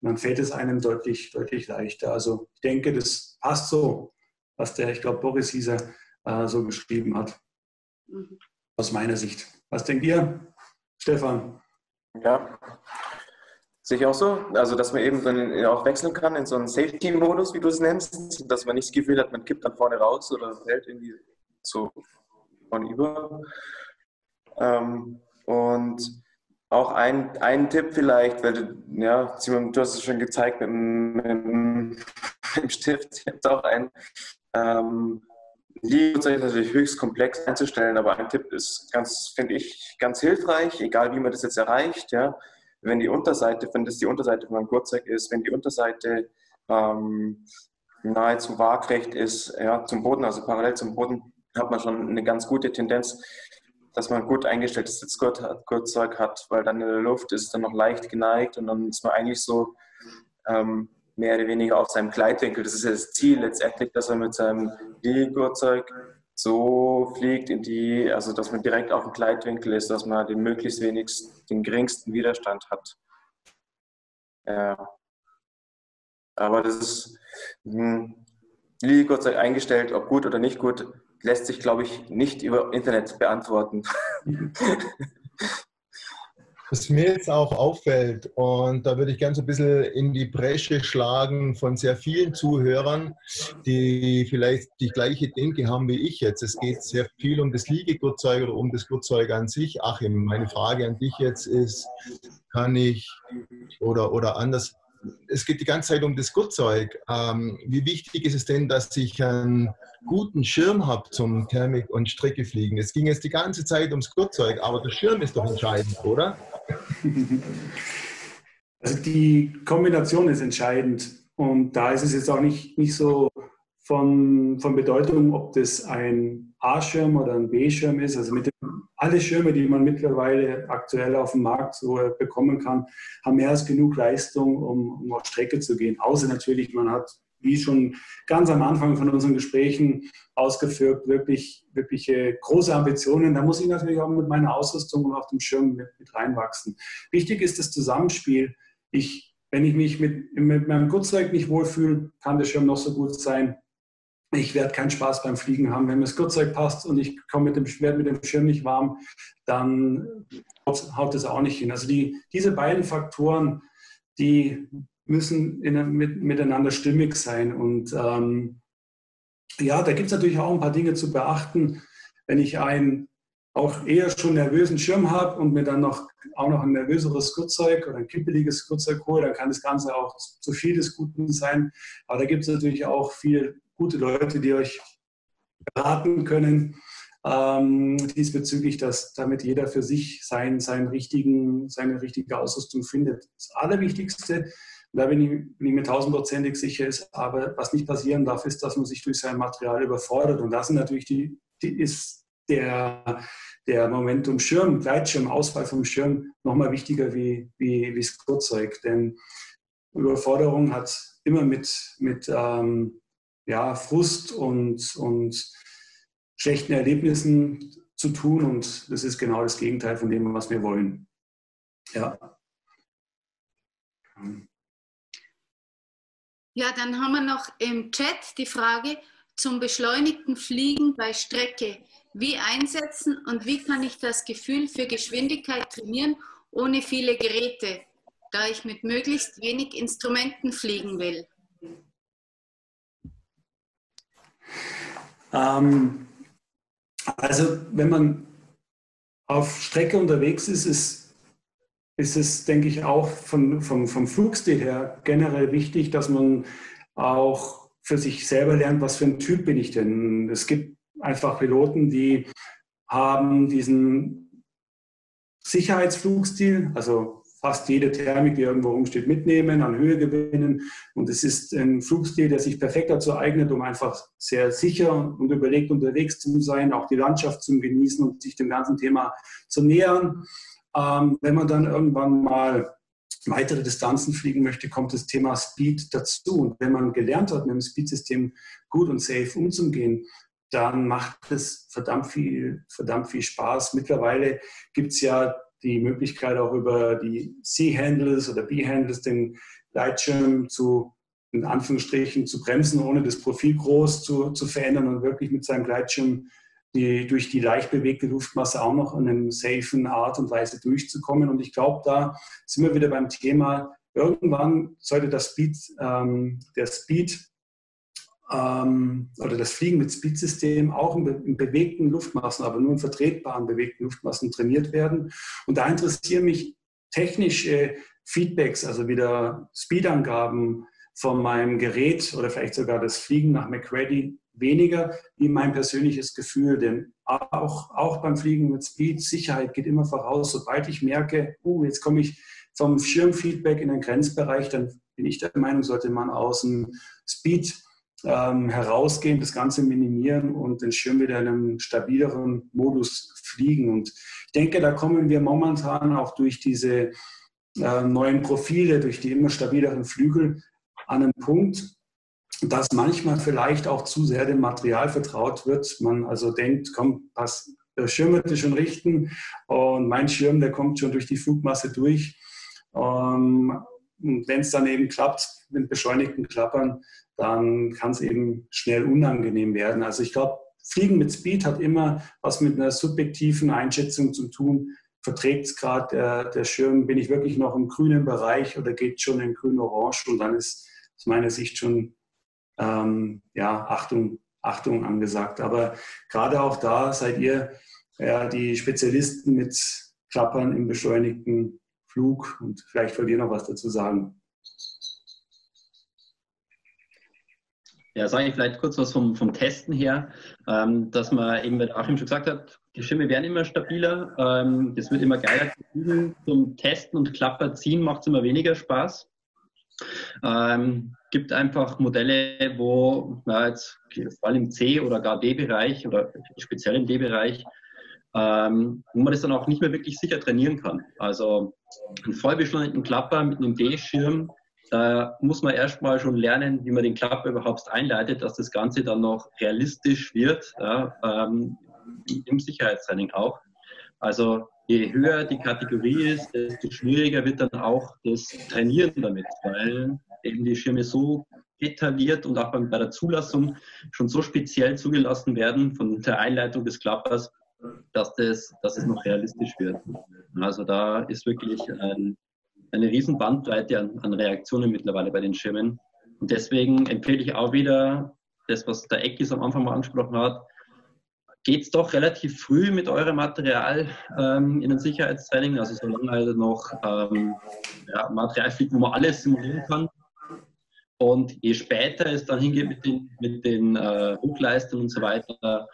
Und dann fällt es einem deutlich, deutlich leichter. Also ich denke, das passt so, was der, ich glaube, Boris Hieser äh, so geschrieben hat. Mhm. Aus meiner Sicht. Was denkt ihr? Stefan. Ja, sehe ich auch so. Also, dass man eben dann auch wechseln kann in so einen Safety-Modus, wie du es nennst, dass man nicht das Gefühl hat, man kippt dann vorne raus oder fällt irgendwie so von über. Ähm, und auch ein, ein Tipp vielleicht, weil du, ja, Simon, du hast es schon gezeigt mit dem, mit dem Stift, ich habe auch einen. Ähm, Liegezeichen ist natürlich höchst komplex einzustellen, aber ein Tipp ist ganz, finde ich, ganz hilfreich, egal wie man das jetzt erreicht. Ja. Wenn die Unterseite, wenn das die Unterseite von einem Kurzzeug ist, wenn die Unterseite ähm, nahezu waagrecht ist, ja, zum Boden, also parallel zum Boden, hat man schon eine ganz gute Tendenz, dass man gut eingestelltes Sitzkurzzeug hat, weil dann in der Luft ist dann noch leicht geneigt und dann ist man eigentlich so ähm, mehr oder weniger auf seinem Gleitwinkel. Das ist ja das Ziel letztendlich, dass er mit seinem Liegurzeug so fliegt in die, also dass man direkt auf dem Gleitwinkel ist, dass man den möglichst wenigsten, den geringsten Widerstand hat. Ja. Aber das ist hm, Liegurzeug eingestellt, ob gut oder nicht gut, lässt sich, glaube ich, nicht über Internet beantworten. Was mir jetzt auch auffällt, und da würde ich gerne so ein bisschen in die Bresche schlagen von sehr vielen Zuhörern, die vielleicht die gleiche Denke haben wie ich jetzt. Es geht sehr viel um das Liegegurtzeug oder um das Gurtzeug an sich. Achim, meine Frage an dich jetzt ist, kann ich oder, oder anders, es geht die ganze Zeit um das Gurtzeug. Ähm, wie wichtig ist es denn, dass ich einen guten Schirm habe zum Thermik- und Streckefliegen? Es ging jetzt die ganze Zeit ums Gurtzeug, aber der Schirm ist doch entscheidend, oder? Also die Kombination ist entscheidend und da ist es jetzt auch nicht, nicht so von, von Bedeutung, ob das ein A-Schirm oder ein B-Schirm ist. Also mit dem, alle Schirme, die man mittlerweile aktuell auf dem Markt so bekommen kann, haben mehr als genug Leistung, um, um auf Strecke zu gehen. Außer natürlich, man hat, wie schon ganz am Anfang von unseren Gesprächen ausgeführt, wirklich, wirkliche große Ambitionen. Da muss ich natürlich auch mit meiner Ausrüstung und auf dem Schirm mit, mit reinwachsen. Wichtig ist das Zusammenspiel. Ich, wenn ich mich mit, mit meinem Kurzzeug nicht wohlfühle, kann der Schirm noch so gut sein ich werde keinen Spaß beim Fliegen haben. Wenn mir das Kurzzeug passt und ich komme mit dem, werde mit dem Schirm nicht warm, dann haut es auch nicht hin. Also die, diese beiden Faktoren, die müssen in, mit, miteinander stimmig sein. Und ähm, ja, da gibt es natürlich auch ein paar Dinge zu beachten. Wenn ich einen auch eher schon nervösen Schirm habe und mir dann noch auch noch ein nervöseres Kurzzeug oder ein kippeliges Kurzzeug hole, dann kann das Ganze auch zu viel des Guten sein. Aber da gibt es natürlich auch viel gute Leute, die euch beraten können ähm, diesbezüglich, dass damit jeder für sich sein, seinen richtigen, seine richtige Ausrüstung findet. Das Allerwichtigste, da bin ich, bin ich mir tausendprozentig sicher, ist aber, was nicht passieren darf, ist, dass man sich durch sein Material überfordert. Und das sind natürlich die, die ist der, der Momentum Schirm, Gleitschirm, Auswahl vom Schirm nochmal wichtiger wie, wie, wie das Kurzzeug. Denn Überforderung hat immer mit, mit ähm, ja, Frust und, und schlechten Erlebnissen zu tun und das ist genau das Gegenteil von dem, was wir wollen. Ja. Ja, dann haben wir noch im Chat die Frage zum beschleunigten Fliegen bei Strecke. Wie einsetzen und wie kann ich das Gefühl für Geschwindigkeit trainieren ohne viele Geräte, da ich mit möglichst wenig Instrumenten fliegen will? Ähm, also wenn man auf Strecke unterwegs ist, ist, ist es, denke ich, auch von, vom, vom Flugstil her generell wichtig, dass man auch für sich selber lernt, was für ein Typ bin ich denn. Es gibt einfach Piloten, die haben diesen Sicherheitsflugstil, also fast jede Thermik, die irgendwo rumsteht, mitnehmen, an Höhe gewinnen. Und es ist ein Flugstil, der sich perfekt dazu eignet, um einfach sehr sicher und überlegt unterwegs zu sein, auch die Landschaft zu genießen und sich dem ganzen Thema zu nähern. Ähm, wenn man dann irgendwann mal weitere Distanzen fliegen möchte, kommt das Thema Speed dazu. Und wenn man gelernt hat, mit dem Speed-System gut und safe umzugehen, dann macht es verdammt viel, verdammt viel Spaß. Mittlerweile gibt es ja die Möglichkeit auch über die C-Handles oder B-Handles den Gleitschirm zu, in Anführungsstrichen, zu bremsen, ohne das Profil groß zu, zu verändern und wirklich mit seinem Gleitschirm die, durch die leicht bewegte Luftmasse auch noch in einer safen Art und Weise durchzukommen. Und ich glaube, da sind wir wieder beim Thema, irgendwann sollte das Speed, ähm, der Speed ähm, oder das Fliegen mit Speed-System auch in, in, bewegten Luftmassen, aber nur in vertretbaren bewegten Luftmassen trainiert werden. Und da interessieren mich technische Feedbacks, also wieder Speedangaben von meinem Gerät oder vielleicht sogar das Fliegen nach McReady weniger wie mein persönliches Gefühl. Denn auch, auch beim Fliegen mit Speed, Sicherheit geht immer voraus. Sobald ich merke, oh, jetzt komme ich vom Schirmfeedback in den Grenzbereich, dann bin ich der Meinung, sollte man aus dem Speed ähm, herausgehen, das Ganze minimieren und den Schirm wieder in einem stabileren Modus fliegen. Und ich denke, da kommen wir momentan auch durch diese äh, neuen Profile, durch die immer stabileren Flügel an einen Punkt, dass manchmal vielleicht auch zu sehr dem Material vertraut wird. Man also denkt, komm, pass, der Schirm wird das schon richten und mein Schirm, der kommt schon durch die Flugmasse durch. Ähm, und wenn es dann eben klappt mit beschleunigten Klappern, dann kann es eben schnell unangenehm werden. Also ich glaube, Fliegen mit Speed hat immer was mit einer subjektiven Einschätzung zu tun. Verträgt es gerade der, der Schirm, bin ich wirklich noch im grünen Bereich oder geht schon in grün-orange und dann ist aus meiner Sicht schon ähm, ja, Achtung, Achtung angesagt. Aber gerade auch da seid ihr ja, die Spezialisten mit Klappern im beschleunigten Flug und vielleicht wollt ihr noch was dazu sagen. Ja, sage ich vielleicht kurz was vom, vom Testen her, ähm, dass man eben, wie Achim schon gesagt hat, die Schirme werden immer stabiler, ähm, das wird immer geiler Zum Testen und Klapper ziehen macht es immer weniger Spaß. Ähm, gibt einfach Modelle, wo ja, jetzt vor allem im C- oder gar D-Bereich oder speziell im D-Bereich, ähm, wo man das dann auch nicht mehr wirklich sicher trainieren kann. Also einen vollbeschleunigten Klapper mit einem D-Schirm da muss man erstmal schon lernen, wie man den Klapper überhaupt einleitet, dass das Ganze dann noch realistisch wird, ja, ähm, im Sicherheitstraining auch. Also je höher die Kategorie ist, desto schwieriger wird dann auch das Trainieren damit, weil eben die Schirme so detailliert und auch bei der Zulassung schon so speziell zugelassen werden von der Einleitung des Klappers, dass das, dass es noch realistisch wird. Also da ist wirklich ein eine riesen Bandbreite an, an Reaktionen mittlerweile bei den Schirmen. Und deswegen empfehle ich auch wieder das, was der Eckis am Anfang mal angesprochen hat, geht es doch relativ früh mit eurem Material ähm, in den Sicherheitstraining, also solange halt noch ähm, ja, Material fliegt, wo man alles simulieren kann. Und je später es dann hingeht mit den, mit den äh, Hochleistungen und so weiter,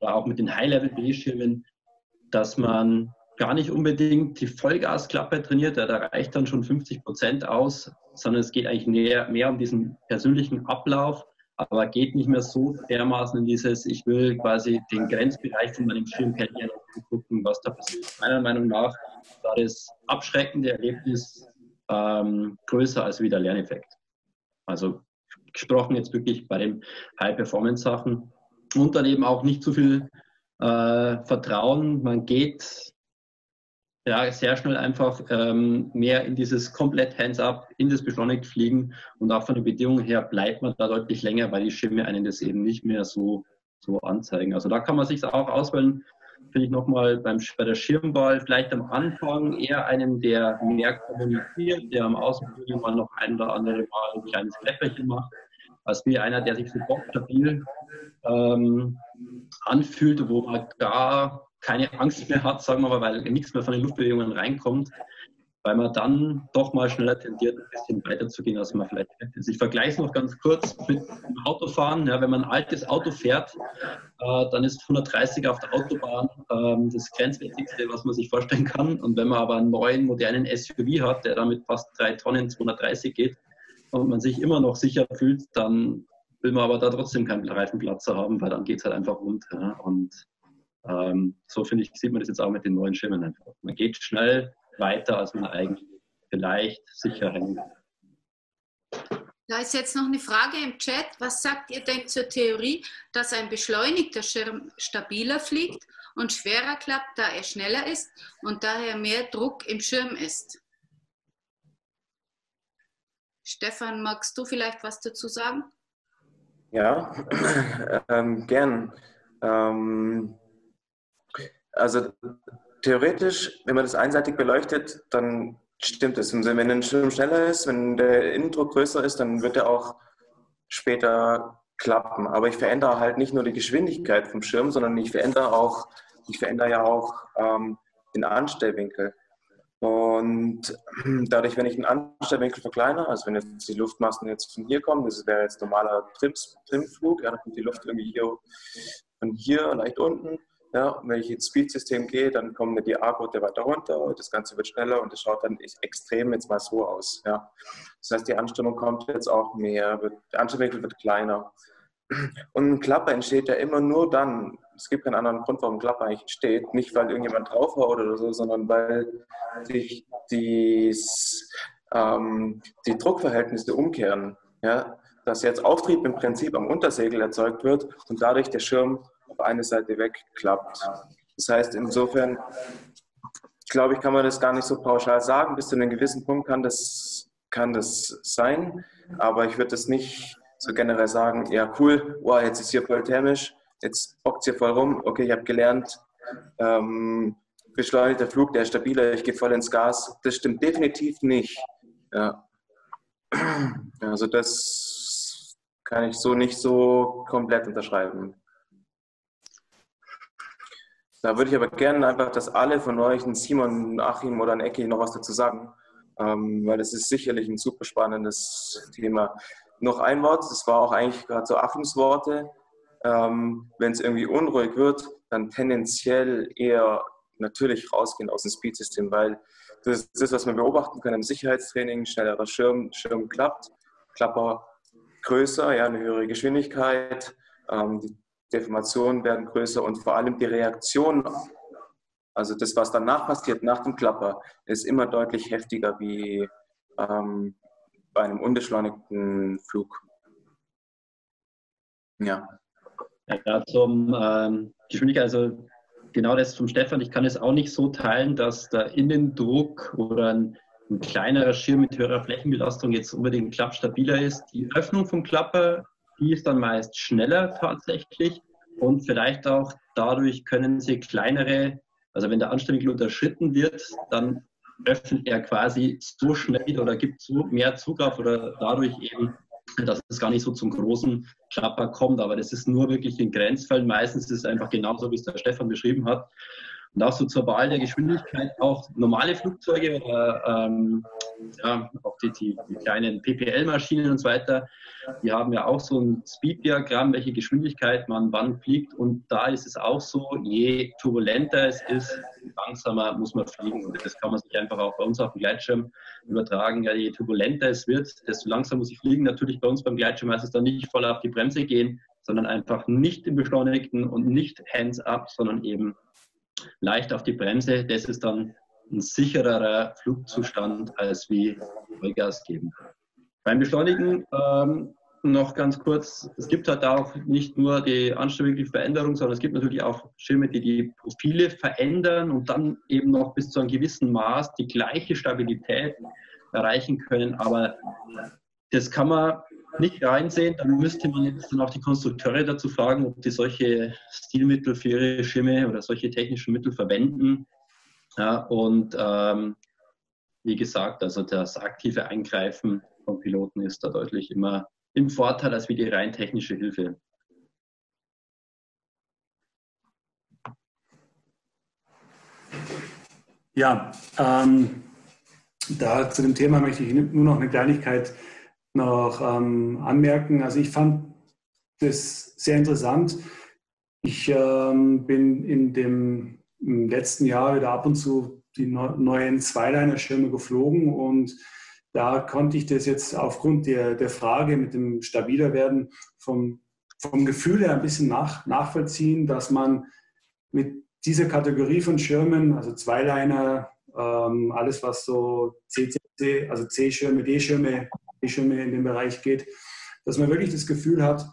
oder auch mit den High-Level-B-Schirmen, dass man gar nicht unbedingt die Vollgasklappe trainiert, da reicht dann schon 50 Prozent aus, sondern es geht eigentlich mehr, mehr um diesen persönlichen Ablauf, aber geht nicht mehr so dermaßen in dieses, ich will quasi den Grenzbereich von meinem Schirm und gucken, was da passiert. Meiner Meinung nach war das abschreckende Erlebnis ähm, größer als wie der Lerneffekt. Also gesprochen jetzt wirklich bei den High-Performance-Sachen und dann eben auch nicht zu so viel äh, Vertrauen. Man geht ja, sehr schnell einfach ähm, mehr in dieses komplett Hands-up, in das beschleunigt Fliegen und auch von den Bedingungen her bleibt man da deutlich länger, weil die Schirme einen das eben nicht mehr so, so anzeigen. Also da kann man sich auch auswählen, finde ich nochmal bei der Schirmball vielleicht am Anfang eher einen, der mehr kommuniziert, der am Außenflügel mal noch ein oder andere Mal ein kleines Klepperchen macht, als wie einer, der sich so stabil ähm, anfühlt, wo man gar keine Angst mehr hat, sagen wir mal, weil nichts mehr von den Luftbewegungen reinkommt. weil man dann doch mal schneller tendiert, ein bisschen weiterzugehen, als man vielleicht hätte. Also ich vergleiche es noch ganz kurz mit dem Autofahren. Ja, wenn man ein altes Auto fährt, äh, dann ist 130 auf der Autobahn ähm, das Grenzwertigste, was man sich vorstellen kann. Und wenn man aber einen neuen, modernen SUV hat, der damit fast drei Tonnen 230 geht und man sich immer noch sicher fühlt, dann will man aber da trotzdem keinen Reifenplatzer haben, weil dann geht es halt einfach rund. Ja. Und ähm, so finde ich, sieht man das jetzt auch mit den neuen Schirmen einfach. Man geht schnell, weiter, als man eigentlich vielleicht sicher hängen Da ist jetzt noch eine Frage im Chat. Was sagt ihr denn zur Theorie, dass ein beschleunigter Schirm stabiler fliegt und schwerer klappt, da er schneller ist und daher mehr Druck im Schirm ist? Stefan, magst du vielleicht was dazu sagen? Ja, ähm, gern. Ähm, also theoretisch, wenn man das einseitig beleuchtet, dann stimmt es. Und wenn ein Schirm schneller ist, wenn der Innendruck größer ist, dann wird er auch später klappen. Aber ich verändere halt nicht nur die Geschwindigkeit vom Schirm, sondern ich verändere auch, ich verändere ja auch ähm, den Anstellwinkel. Und dadurch, wenn ich den Anstellwinkel verkleinere, also wenn jetzt die Luftmassen jetzt von hier kommen, das wäre jetzt normaler Trimflug, ja, dann kommt die Luft irgendwie hier von hier leicht unten ja, und wenn ich ins Speed-System gehe, dann kommen die A-Gurte weiter runter, das Ganze wird schneller und es schaut dann extrem jetzt mal so aus. Ja. Das heißt, die Anströmung kommt jetzt auch mehr, wird, der Anströmungswinkel wird kleiner. Und ein Klapper entsteht ja immer nur dann, es gibt keinen anderen Grund, warum ein Klapper eigentlich entsteht, nicht weil irgendjemand draufhaut oder so, sondern weil sich dies, ähm, die Druckverhältnisse umkehren. Ja? Dass jetzt Auftrieb im Prinzip am Untersegel erzeugt wird und dadurch der Schirm auf eine Seite wegklappt. Das heißt, insofern, glaube ich, kann man das gar nicht so pauschal sagen. Bis zu einem gewissen Punkt kann das, kann das sein, aber ich würde das nicht so generell sagen, ja cool, wow, jetzt ist hier voll thermisch, jetzt bockt hier voll rum, okay, ich habe gelernt, ähm, beschleunigter Flug, der ist stabiler, ich gehe voll ins Gas. Das stimmt definitiv nicht. Ja. Also das kann ich so nicht so komplett unterschreiben. Da würde ich aber gerne einfach, dass alle von euch, ein Simon, ein Achim oder ein Ecki, noch was dazu sagen, ähm, weil das ist sicherlich ein super spannendes Thema. Noch ein Wort, das war auch eigentlich gerade so Achims Worte. Ähm, Wenn es irgendwie unruhig wird, dann tendenziell eher natürlich rausgehen aus dem Speed-System, weil das ist was man beobachten kann im Sicherheitstraining. Schnellerer Schirm, Schirm klappt, Klapper größer, ja, eine höhere Geschwindigkeit. Ähm, die Deformationen werden größer und vor allem die Reaktion, also das, was danach passiert, nach dem Klapper, ist immer deutlich heftiger wie ähm, bei einem unbeschleunigten Flug. Ja. Ja, zum ähm, Geschwindigkeit, also genau das zum Stefan, ich kann es auch nicht so teilen, dass der Innendruck oder ein, ein kleinerer Schirm mit höherer Flächenbelastung jetzt unbedingt klappstabiler ist. Die Öffnung vom Klapper die ist dann meist schneller tatsächlich und vielleicht auch dadurch können sie kleinere, also wenn der Anstellwinkel unterschritten wird, dann öffnet er quasi so schnell oder gibt so mehr Zugriff oder dadurch eben, dass es gar nicht so zum großen Klapper kommt. Aber das ist nur wirklich in Grenzfällen. Meistens ist es einfach genauso, wie es der Stefan beschrieben hat. Und auch so zur Wahl der Geschwindigkeit auch normale Flugzeuge oder ähm, ja, auch die, die, die kleinen PPL-Maschinen und so weiter, die haben ja auch so ein Speed-Diagramm, welche Geschwindigkeit man wann fliegt. Und da ist es auch so, je turbulenter es ist, langsamer muss man fliegen. Und das kann man sich einfach auch bei uns auf dem Gleitschirm übertragen. Ja, je turbulenter es wird, desto langsamer muss ich fliegen. Natürlich bei uns beim Gleitschirm heißt es dann nicht voll auf die Bremse gehen, sondern einfach nicht im Beschleunigten und nicht hands-up, sondern eben leicht auf die Bremse. Das ist dann ein sichererer Flugzustand als wie Vollgas geben. Beim Beschleunigen ähm, noch ganz kurz, es gibt halt auch nicht nur die Anstellwinkelveränderung, sondern es gibt natürlich auch Schirme, die die Profile verändern und dann eben noch bis zu einem gewissen Maß die gleiche Stabilität erreichen können. Aber das kann man nicht reinsehen. Dann müsste man jetzt dann auch die Konstrukteure dazu fragen, ob die solche Stilmittel für ihre Schirme oder solche technischen Mittel verwenden. Ja, und ähm, wie gesagt, also das aktive Eingreifen von Piloten ist da deutlich immer im Vorteil als wie die rein technische Hilfe. Ja, ähm, da zu dem Thema möchte ich nur noch eine Kleinigkeit noch ähm, anmerken. Also ich fand das sehr interessant. Ich ähm, bin in dem letzten Jahr wieder ab und zu die neuen Zweiliner-Schirme geflogen und da konnte ich das jetzt aufgrund der, der Frage mit dem stabiler werden vom, vom Gefühl her ein bisschen nach, nachvollziehen, dass man mit dieser Kategorie von Schirmen, also Zweiliner, ähm, alles was so CCC, also C-Schirme, D-Schirme, D-Schirme in den Bereich geht, dass man wirklich das Gefühl hat,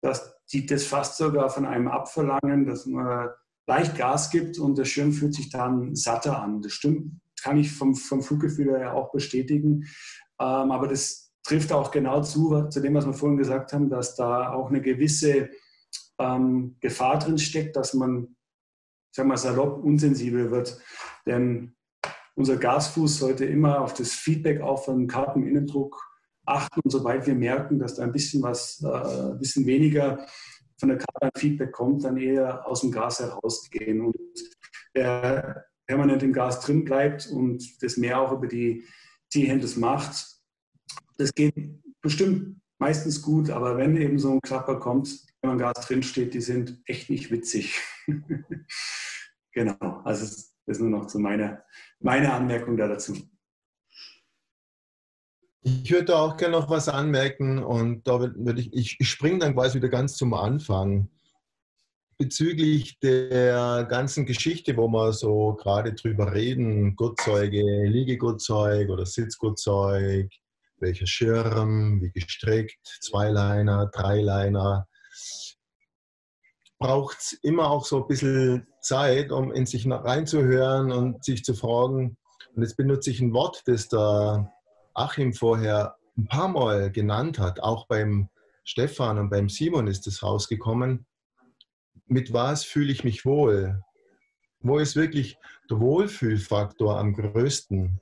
dass die das fast sogar von einem abverlangen, dass man leicht Gas gibt und der Schirm fühlt sich dann satter an. Das stimmt, kann ich vom, vom Fluggefühl her auch bestätigen. Ähm, aber das trifft auch genau zu, zu dem, was wir vorhin gesagt haben, dass da auch eine gewisse ähm, Gefahr drin steckt, dass man, ich mal salopp, unsensibel wird. Denn unser Gasfuß sollte immer auf das Feedback auch vom Karteninnendruck achten. Und sobald wir merken, dass da ein bisschen was, äh, bisschen weniger von der Karte ein Feedback kommt, dann eher aus dem Gas herausgehen. Und wer permanent im Gas drin bleibt und das mehr auch über die T-Handles macht, das geht bestimmt meistens gut, aber wenn eben so ein Klapper kommt, wenn man Gas drin steht, die sind echt nicht witzig. genau, also das ist nur noch zu meiner, meiner Anmerkung da dazu. Ich würde auch gerne noch was anmerken und da würde ich, ich, ich springe dann quasi wieder ganz zum Anfang. Bezüglich der ganzen Geschichte, wo wir so gerade drüber reden, Gurtzeuge, Liegegurtzeug oder Sitzgurtzeug, welcher Schirm, wie gestrickt, Zweiliner, Dreiliner, braucht es immer auch so ein bisschen Zeit, um in sich reinzuhören und sich zu fragen. Und jetzt benutze ich ein Wort, das der Achim vorher ein paar Mal genannt hat, auch beim Stefan und beim Simon ist es rausgekommen. Mit was fühle ich mich wohl? Wo ist wirklich der Wohlfühlfaktor am größten?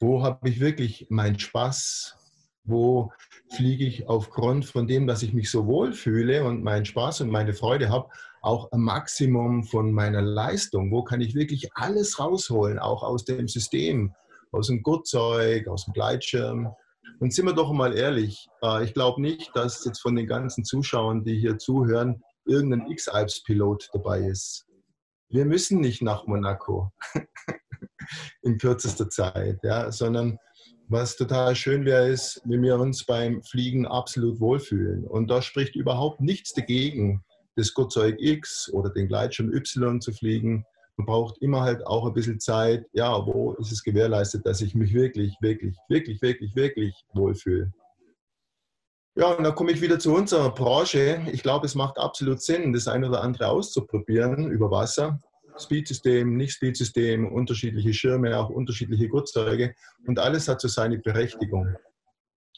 Wo habe ich wirklich meinen Spaß? Wo fliege ich aufgrund von dem, dass ich mich so wohlfühle und meinen Spaß und meine Freude habe, auch ein Maximum von meiner Leistung? Wo kann ich wirklich alles rausholen, auch aus dem System? Aus dem Gurtzeug, aus dem Gleitschirm. Und sind wir doch mal ehrlich, äh, ich glaube nicht, dass jetzt von den ganzen Zuschauern, die hier zuhören, irgendein X-Alps-Pilot dabei ist. Wir müssen nicht nach Monaco in kürzester Zeit, ja, sondern was total schön wäre, ist, wenn wir uns beim Fliegen absolut wohlfühlen. Und da spricht überhaupt nichts dagegen, das Gurtzeug X oder den Gleitschirm Y zu fliegen braucht immer halt auch ein bisschen Zeit, ja, wo ist es gewährleistet, dass ich mich wirklich, wirklich, wirklich, wirklich, wirklich wohlfühle. Ja, und dann komme ich wieder zu unserer Branche. Ich glaube, es macht absolut Sinn, das eine oder andere auszuprobieren über Wasser. Speedsystem, Nicht-Speedsystem, unterschiedliche Schirme, auch unterschiedliche Gurtzeuge. Und alles hat so seine Berechtigung.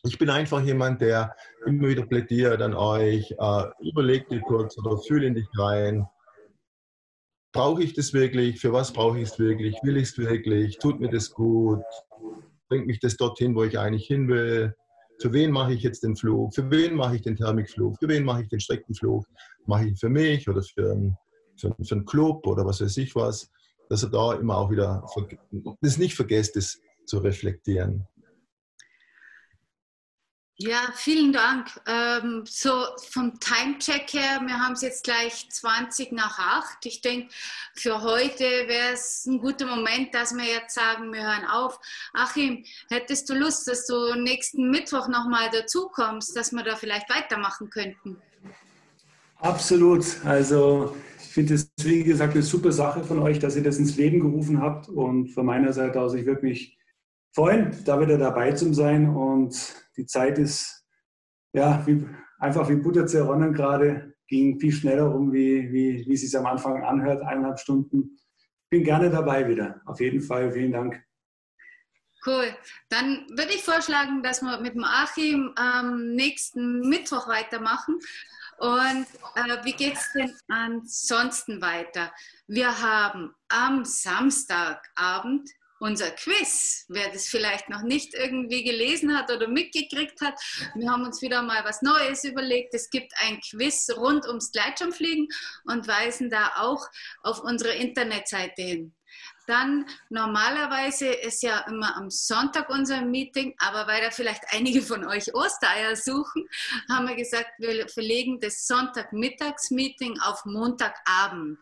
Ich bin einfach jemand, der immer wieder plädiert an euch, äh, überlegt dir kurz oder fühl in dich rein, brauche ich das wirklich? Für was brauche ich es wirklich? Will ich es wirklich? Tut mir das gut? Bringt mich das dorthin, wo ich eigentlich hin will? Für wen mache ich jetzt den Flug? Für wen mache ich den Thermikflug? Für wen mache ich den Streckenflug? Mache ich ihn für mich oder für, einen, für, für einen Club oder was weiß ich was? Dass er da immer auch wieder das nicht vergesst, das zu reflektieren. Ja, vielen Dank. Ähm, so vom Timecheck her, wir haben es jetzt gleich 20 nach 8. Ich denke, für heute wäre es ein guter Moment, dass wir jetzt sagen, wir hören auf. Achim, hättest du Lust, dass du nächsten Mittwoch nochmal dazukommst, dass wir da vielleicht weitermachen könnten? Absolut. Also ich finde es, wie gesagt, eine super Sache von euch, dass ihr das ins Leben gerufen habt. Und von meiner Seite aus, ich würde mich freuen, da wieder dabei zu sein. Und die Zeit ist ja wie, einfach wie Butter zerronnen gerade, ging viel schneller um, wie, wie, wie es sich am Anfang anhört, eineinhalb Stunden. Bin gerne dabei wieder. Auf jeden Fall, vielen Dank. Cool. Dann würde ich vorschlagen, dass wir mit dem Achim am nächsten Mittwoch weitermachen. Und äh, wie geht es denn ansonsten weiter? Wir haben am Samstagabend unser Quiz. Wer das vielleicht noch nicht irgendwie gelesen hat oder mitgekriegt hat, wir haben uns wieder mal was Neues überlegt. Es gibt ein Quiz rund ums Gleitschirmfliegen und weisen da auch auf unsere Internetseite hin. Dann normalerweise ist ja immer am Sonntag unser Meeting, aber weil da vielleicht einige von euch Ostereier suchen, haben wir gesagt, wir verlegen das Sonntagmittagsmeeting auf Montagabend.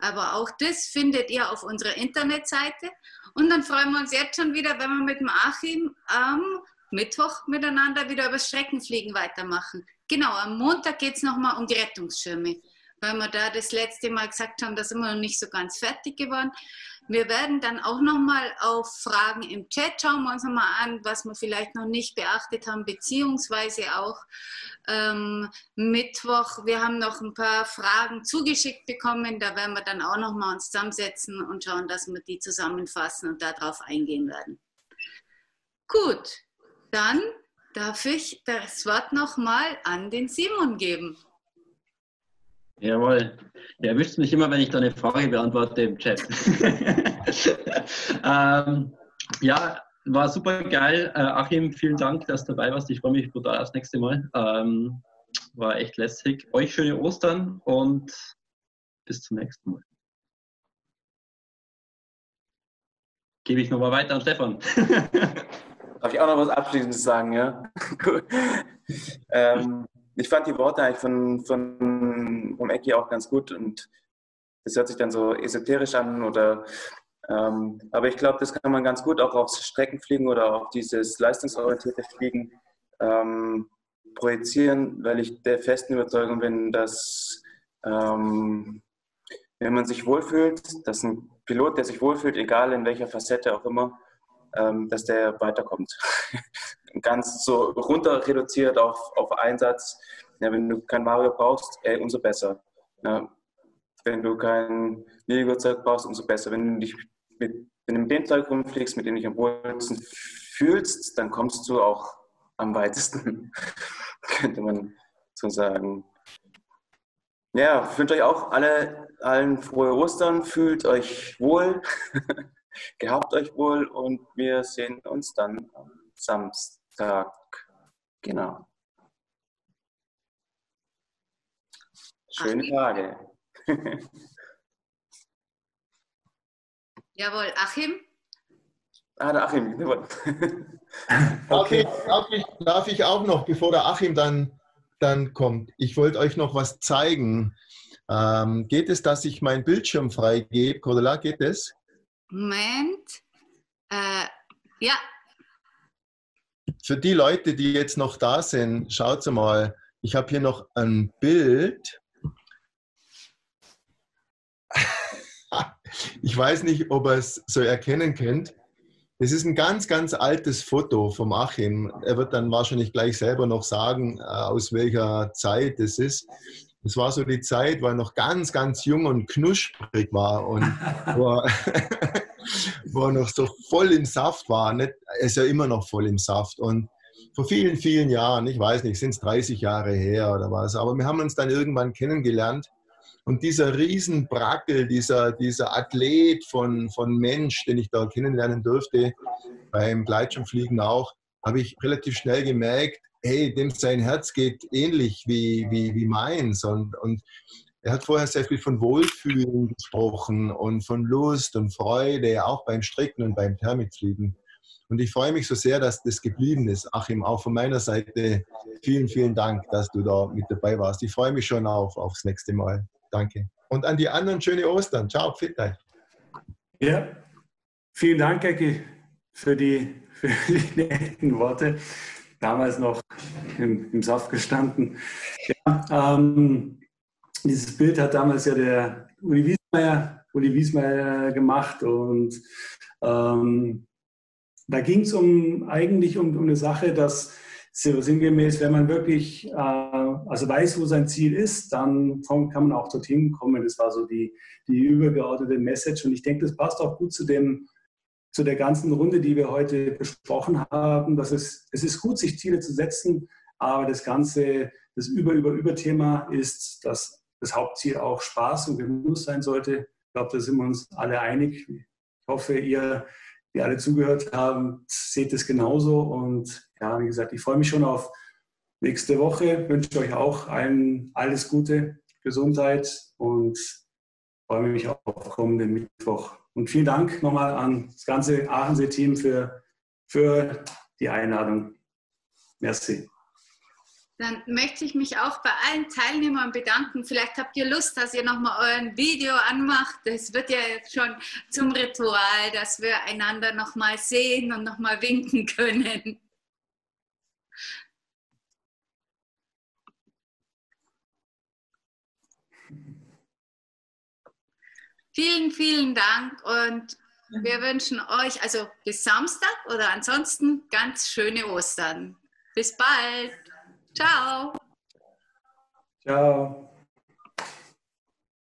Aber auch das findet ihr auf unserer Internetseite. Und dann freuen wir uns jetzt schon wieder, wenn wir mit dem Achim am Mittwoch miteinander wieder über Streckenfliegen weitermachen. Genau, am Montag geht es nochmal um die Rettungsschirme weil wir da das letzte Mal gesagt haben, da sind wir noch nicht so ganz fertig geworden. Wir werden dann auch nochmal auf Fragen im Chat schauen wir uns nochmal an, was wir vielleicht noch nicht beachtet haben, beziehungsweise auch ähm, Mittwoch. Wir haben noch ein paar Fragen zugeschickt bekommen, da werden wir dann auch nochmal uns zusammensetzen und schauen, dass wir die zusammenfassen und darauf eingehen werden. Gut, dann darf ich das Wort nochmal an den Simon geben. Jawohl. Er erwischt mich immer, wenn ich da eine Frage beantworte im Chat. ähm, ja, war super geil. Äh, Achim, vielen Dank, dass du dabei warst. Ich freue mich brutal aufs nächste Mal. Ähm, war echt lässig. Euch schöne Ostern und bis zum nächsten Mal. Gebe ich nochmal weiter an Stefan. Darf ich auch noch was Abschließendes sagen? Ja? ähm, ich fand die Worte eigentlich von, von vom Ecki auch ganz gut und das hört sich dann so esoterisch an oder ähm, aber ich glaube, das kann man ganz gut auch aufs Streckenfliegen oder auf dieses leistungsorientierte Fliegen ähm, projizieren, weil ich der festen Überzeugung bin, dass ähm, wenn man sich wohlfühlt, dass ein Pilot, der sich wohlfühlt, egal in welcher Facette auch immer, ähm, dass der weiterkommt. Ganz so runter reduziert auf, auf Einsatz. Ja, wenn du kein Mario brauchst, ey, umso besser. Ja, wenn du kein Lego-Zeug brauchst, umso besser. Wenn du dich mit, wenn du dem Zeug rumfliegst, mit dem du dich am wohlsten fühlst, dann kommst du auch am weitesten, könnte man so sagen. Ja, wünsche euch auch alle, allen frohe Ostern, fühlt euch wohl. Gehabt euch wohl und wir sehen uns dann am Samstag. Genau. Schöne Tage. Jawohl, Achim? Ah, der Achim. okay. darf, ich, darf ich auch noch, bevor der Achim dann, dann kommt, ich wollte euch noch was zeigen. Ähm, geht es, dass ich meinen Bildschirm freigebe? Cordula, geht es? Moment. Äh, ja. Für die Leute, die jetzt noch da sind, schaut mal. Ich habe hier noch ein Bild. Ich weiß nicht, ob ihr es so erkennen könnt. Es ist ein ganz, ganz altes Foto vom Achim. Er wird dann wahrscheinlich gleich selber noch sagen, äh, aus welcher Zeit es ist. Es war so die Zeit, wo er noch ganz, ganz jung und knusprig war und wo er, wo er noch so voll im Saft war. Nicht, er ist ja immer noch voll im Saft. Und vor vielen, vielen Jahren, ich weiß nicht, sind es 30 Jahre her oder was, aber wir haben uns dann irgendwann kennengelernt. Und dieser Riesenbrackel, dieser, dieser Athlet von, von Mensch, den ich da kennenlernen durfte, beim Gleitschirmfliegen auch, habe ich relativ schnell gemerkt, hey, dem sein Herz geht ähnlich wie, wie, wie meins. Und, und er hat vorher sehr viel von Wohlfühlen gesprochen und von Lust und Freude, auch beim Stricken und beim Thermikfliegen. Und ich freue mich so sehr, dass das geblieben ist. Achim, auch von meiner Seite vielen, vielen Dank, dass du da mit dabei warst. Ich freue mich schon auf, aufs nächste Mal. Danke. Und an die anderen schöne Ostern. Ciao, Pfittei. Ja, vielen Dank, Ecki, für die, für die netten Worte damals noch im, im Saft gestanden. Ja, ähm, dieses Bild hat damals ja der Uli Wiesmeier, Uli Wiesmeier gemacht und ähm, da ging es um, eigentlich um, um eine Sache, dass sinngemäß, wenn man wirklich äh, also weiß, wo sein Ziel ist, dann kann man auch dorthin kommen. Das war so die, die übergeordnete Message und ich denke, das passt auch gut zu dem, zu der ganzen Runde, die wir heute besprochen haben, dass es, es ist gut, sich Ziele zu setzen, aber das ganze, das Über-Über-Über-Thema ist, dass das Hauptziel auch Spaß und Genuss sein sollte. Ich glaube, da sind wir uns alle einig. Ich hoffe, ihr, die alle zugehört haben, seht es genauso. Und ja, wie gesagt, ich freue mich schon auf nächste Woche. Wünsche euch auch allen alles Gute, Gesundheit und freue mich auf kommenden Mittwoch. Und vielen Dank nochmal an das ganze Aachensee-Team für, für die Einladung. Merci. Dann möchte ich mich auch bei allen Teilnehmern bedanken. Vielleicht habt ihr Lust, dass ihr nochmal euer Video anmacht. Es wird ja jetzt schon zum Ritual, dass wir einander nochmal sehen und nochmal winken können. Vielen, vielen Dank und wir wünschen euch also bis Samstag oder ansonsten ganz schöne Ostern. Bis bald. Ciao. Ciao.